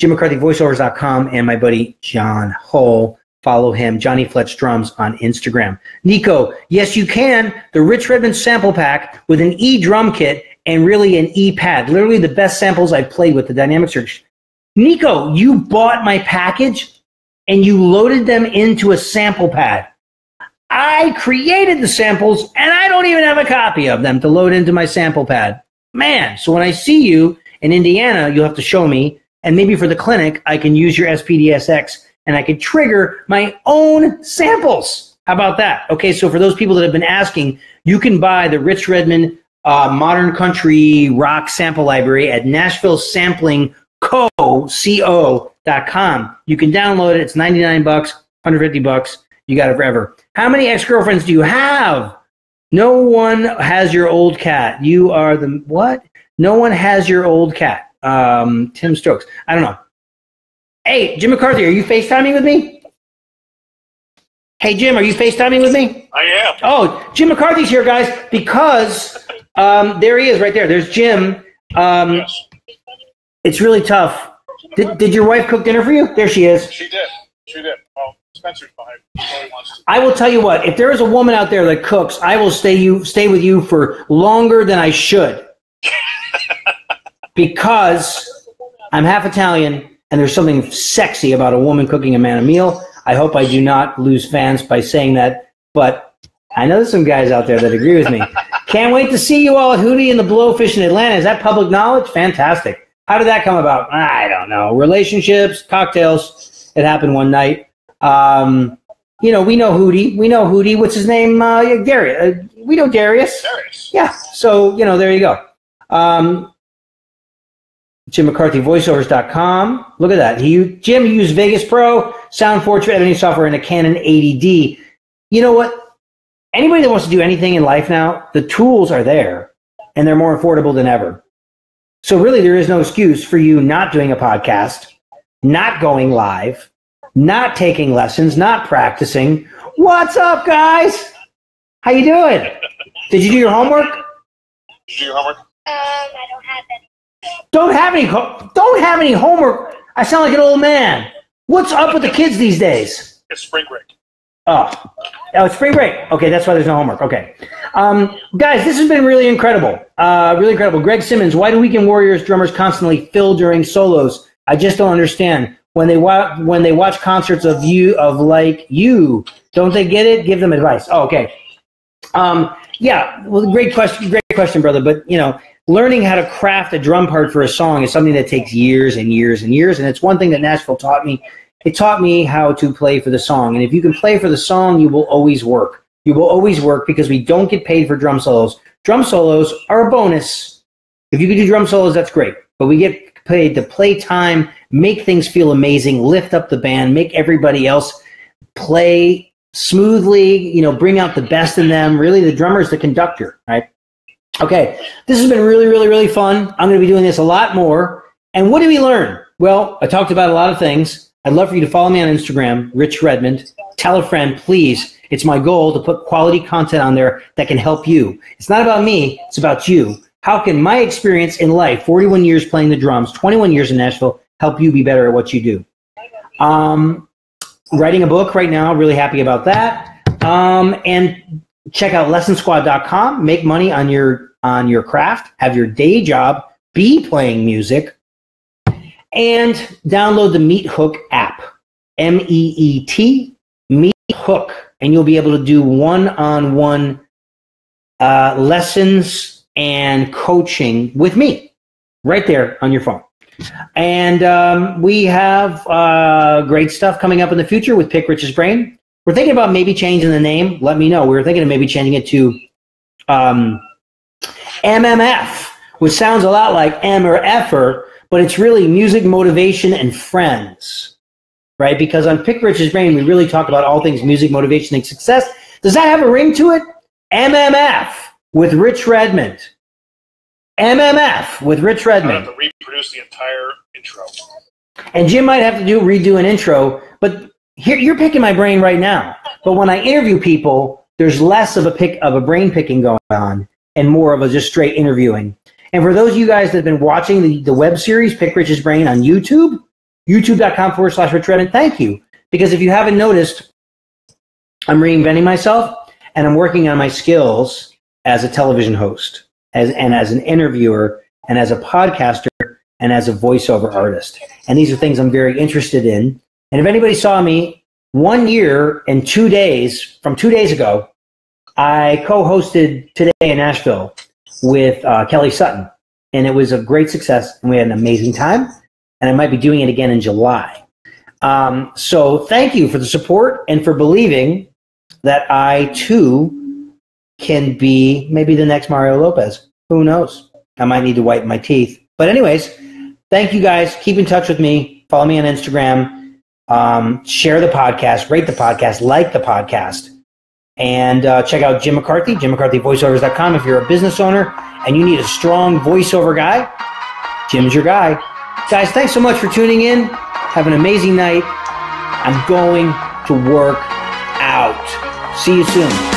jimmccarthyvoiceovers.com, and my buddy John Hull. Follow him, Johnny Fletch Drums on Instagram. Nico, yes, you can. The Rich Redmond sample pack with an E drum kit and really an E pad. Literally the best samples I've played with the Dynamic Surge. Nico, you bought my package and you loaded them into a sample pad. I created the samples and I don't even have a copy of them to load into my sample pad. Man, so when I see you in Indiana, you'll have to show me. And maybe for the clinic, I can use your SPD-SX and I can trigger my own samples. How about that? Okay, so for those people that have been asking, you can buy the Rich Redmond uh, Modern Country Rock Sample Library at Nashville Sampling Co. Co.com. You can download it. It's 99 bucks, 150 bucks. You got it forever. How many ex-girlfriends do you have? No one has your old cat. You are the what? No one has your old cat. Um, Tim Stokes. I don't know. Hey, Jim McCarthy, are you FaceTiming with me? Hey, Jim, are you FaceTiming with me?
I am.
Oh, Jim McCarthy's here, guys, because um, there he is right there. There's Jim. Um,
Yes,
It's really tough. Did, did your wife cook dinner for you? There she is.
she did. She did. Well, Spencer's behind. He probably wants to.
I will tell you what. If there is a woman out there that cooks, I will stay you stay with you for longer than I should, because I'm half Italian, and there's something sexy about a woman cooking a man a meal. I hope I do not lose fans by saying that, but I know there's some guys out there that agree with me. Can't wait to see you all at Hootie and the Blowfish in Atlanta. Is that public knowledge? Fantastic. How did that come about? I don't know. Relationships, cocktails. It happened one night. Um, you know, we know Hootie. We know Hootie. What's his name? Uh, Darius. Uh, we know Darius.
Darius.
Yeah. So, you know, there you go. Um, Jim McCarthy, voiceovers.com. Look at that. He, Jim used Vegas Pro, Sound Forge editing software, and a Canon 80D. You know what? Anybody that wants to do anything in life now, the tools are there and they're more affordable than ever. So, really, there is no excuse for you not doing a podcast, not going live, not taking lessons, not practicing. What's up, guys? How you doing? Did you do your homework?
Did you do your homework?
Um, I don't have any.
Don't have any. Don't have any homework. I sound like an old man. What's up with the kids these days?
It's spring break.
Oh, oh, it's spring break. Okay, that's why there's no homework. Okay, um, guys, this has been really incredible. Uh, really incredible. Greg Simmons, why do Weekend Warriors drummers constantly fill during solos? I just don't understand. When they watch when they watch concerts of you of like you, don't they get it? Give them advice. Oh, okay. Um, yeah, well, great question, great question, brother. But you know, learning how to craft a drum part for a song is something that takes years and years and years. And it's one thing that Nashville taught me. It taught me how to play for the song. And if you can play for the song, you will always work. You will always work because we don't get paid for drum solos. Drum solos are a bonus. If you can do drum solos, that's great. But we get paid to play time, make things feel amazing, lift up the band, make everybody else play smoothly, you know, bring out the best in them. Really, the drummer is the conductor, right? Okay, this has been really, really, really fun. I'm going to be doing this a lot more. And what did we learn? Well, I talked about a lot of things. I'd love for you to follow me on Instagram, Rich Redmond. Tell a friend, please. It's my goal to put quality content on there that can help you. It's not about me, it's about you. How can my experience in life, 41 years playing the drums, 21 years in Nashville, help you be better at what you do? Um, writing a book right now, really happy about that. Um, and check out lessonsquad.com, make money on your on your craft, have your day job, be playing music, and download the Meet Hook app. M E E T Meet Hook, and you'll be able to do one-on-one uh, lessons and coaching with me right there on your phone. And um, we have uh, great stuff coming up in the future with Pick Rich's Brain. We're thinking about maybe changing the name. Let me know. We were thinking of maybe changing it to um, MMF, which sounds a lot like M or Effer, but it's really music, motivation, and friends, right? Because on Pick Rich's Brain, we really talk about all things music, motivation, and success. Does that have a ring to it? MMF with Rich Redmond. MMF with Rich
I have
Redmond.
to reproduce the entire intro.
And Jim might have to do redo an intro, but here you're picking my brain right now. But when I interview people, there's less of a pick of a brain picking going on and more of a just straight interviewing. And for those of you guys that have been watching the, the web series Pick Rich's Brain on YouTube, youtube.com forward slash Rich Redmond, thank you. Because if you haven't noticed, I'm reinventing myself and I'm working on my skills as a television host as, and as an interviewer and as a podcaster and as a voiceover artist. And these are things I'm very interested in. And if anybody saw me one year and two days from two days ago, I co hosted today in Nashville with uh, Kelly Sutton. And it was a great success. And we had an amazing time. And I might be doing it again in July. Um, so thank you for the support and for believing that I too can be maybe the next Mario Lopez. Who knows? I might need to wipe my teeth. But, anyways, thank you guys. Keep in touch with me. Follow me on Instagram. Um, share the podcast, rate the podcast, like the podcast, and uh, check out Jim McCarthy, jimmccarthyvoiceovers.com. If you're a business owner and you need a strong voiceover guy, Jim's your guy. Guys, thanks so much for tuning in. Have an amazing night. I'm going to work out. See you soon.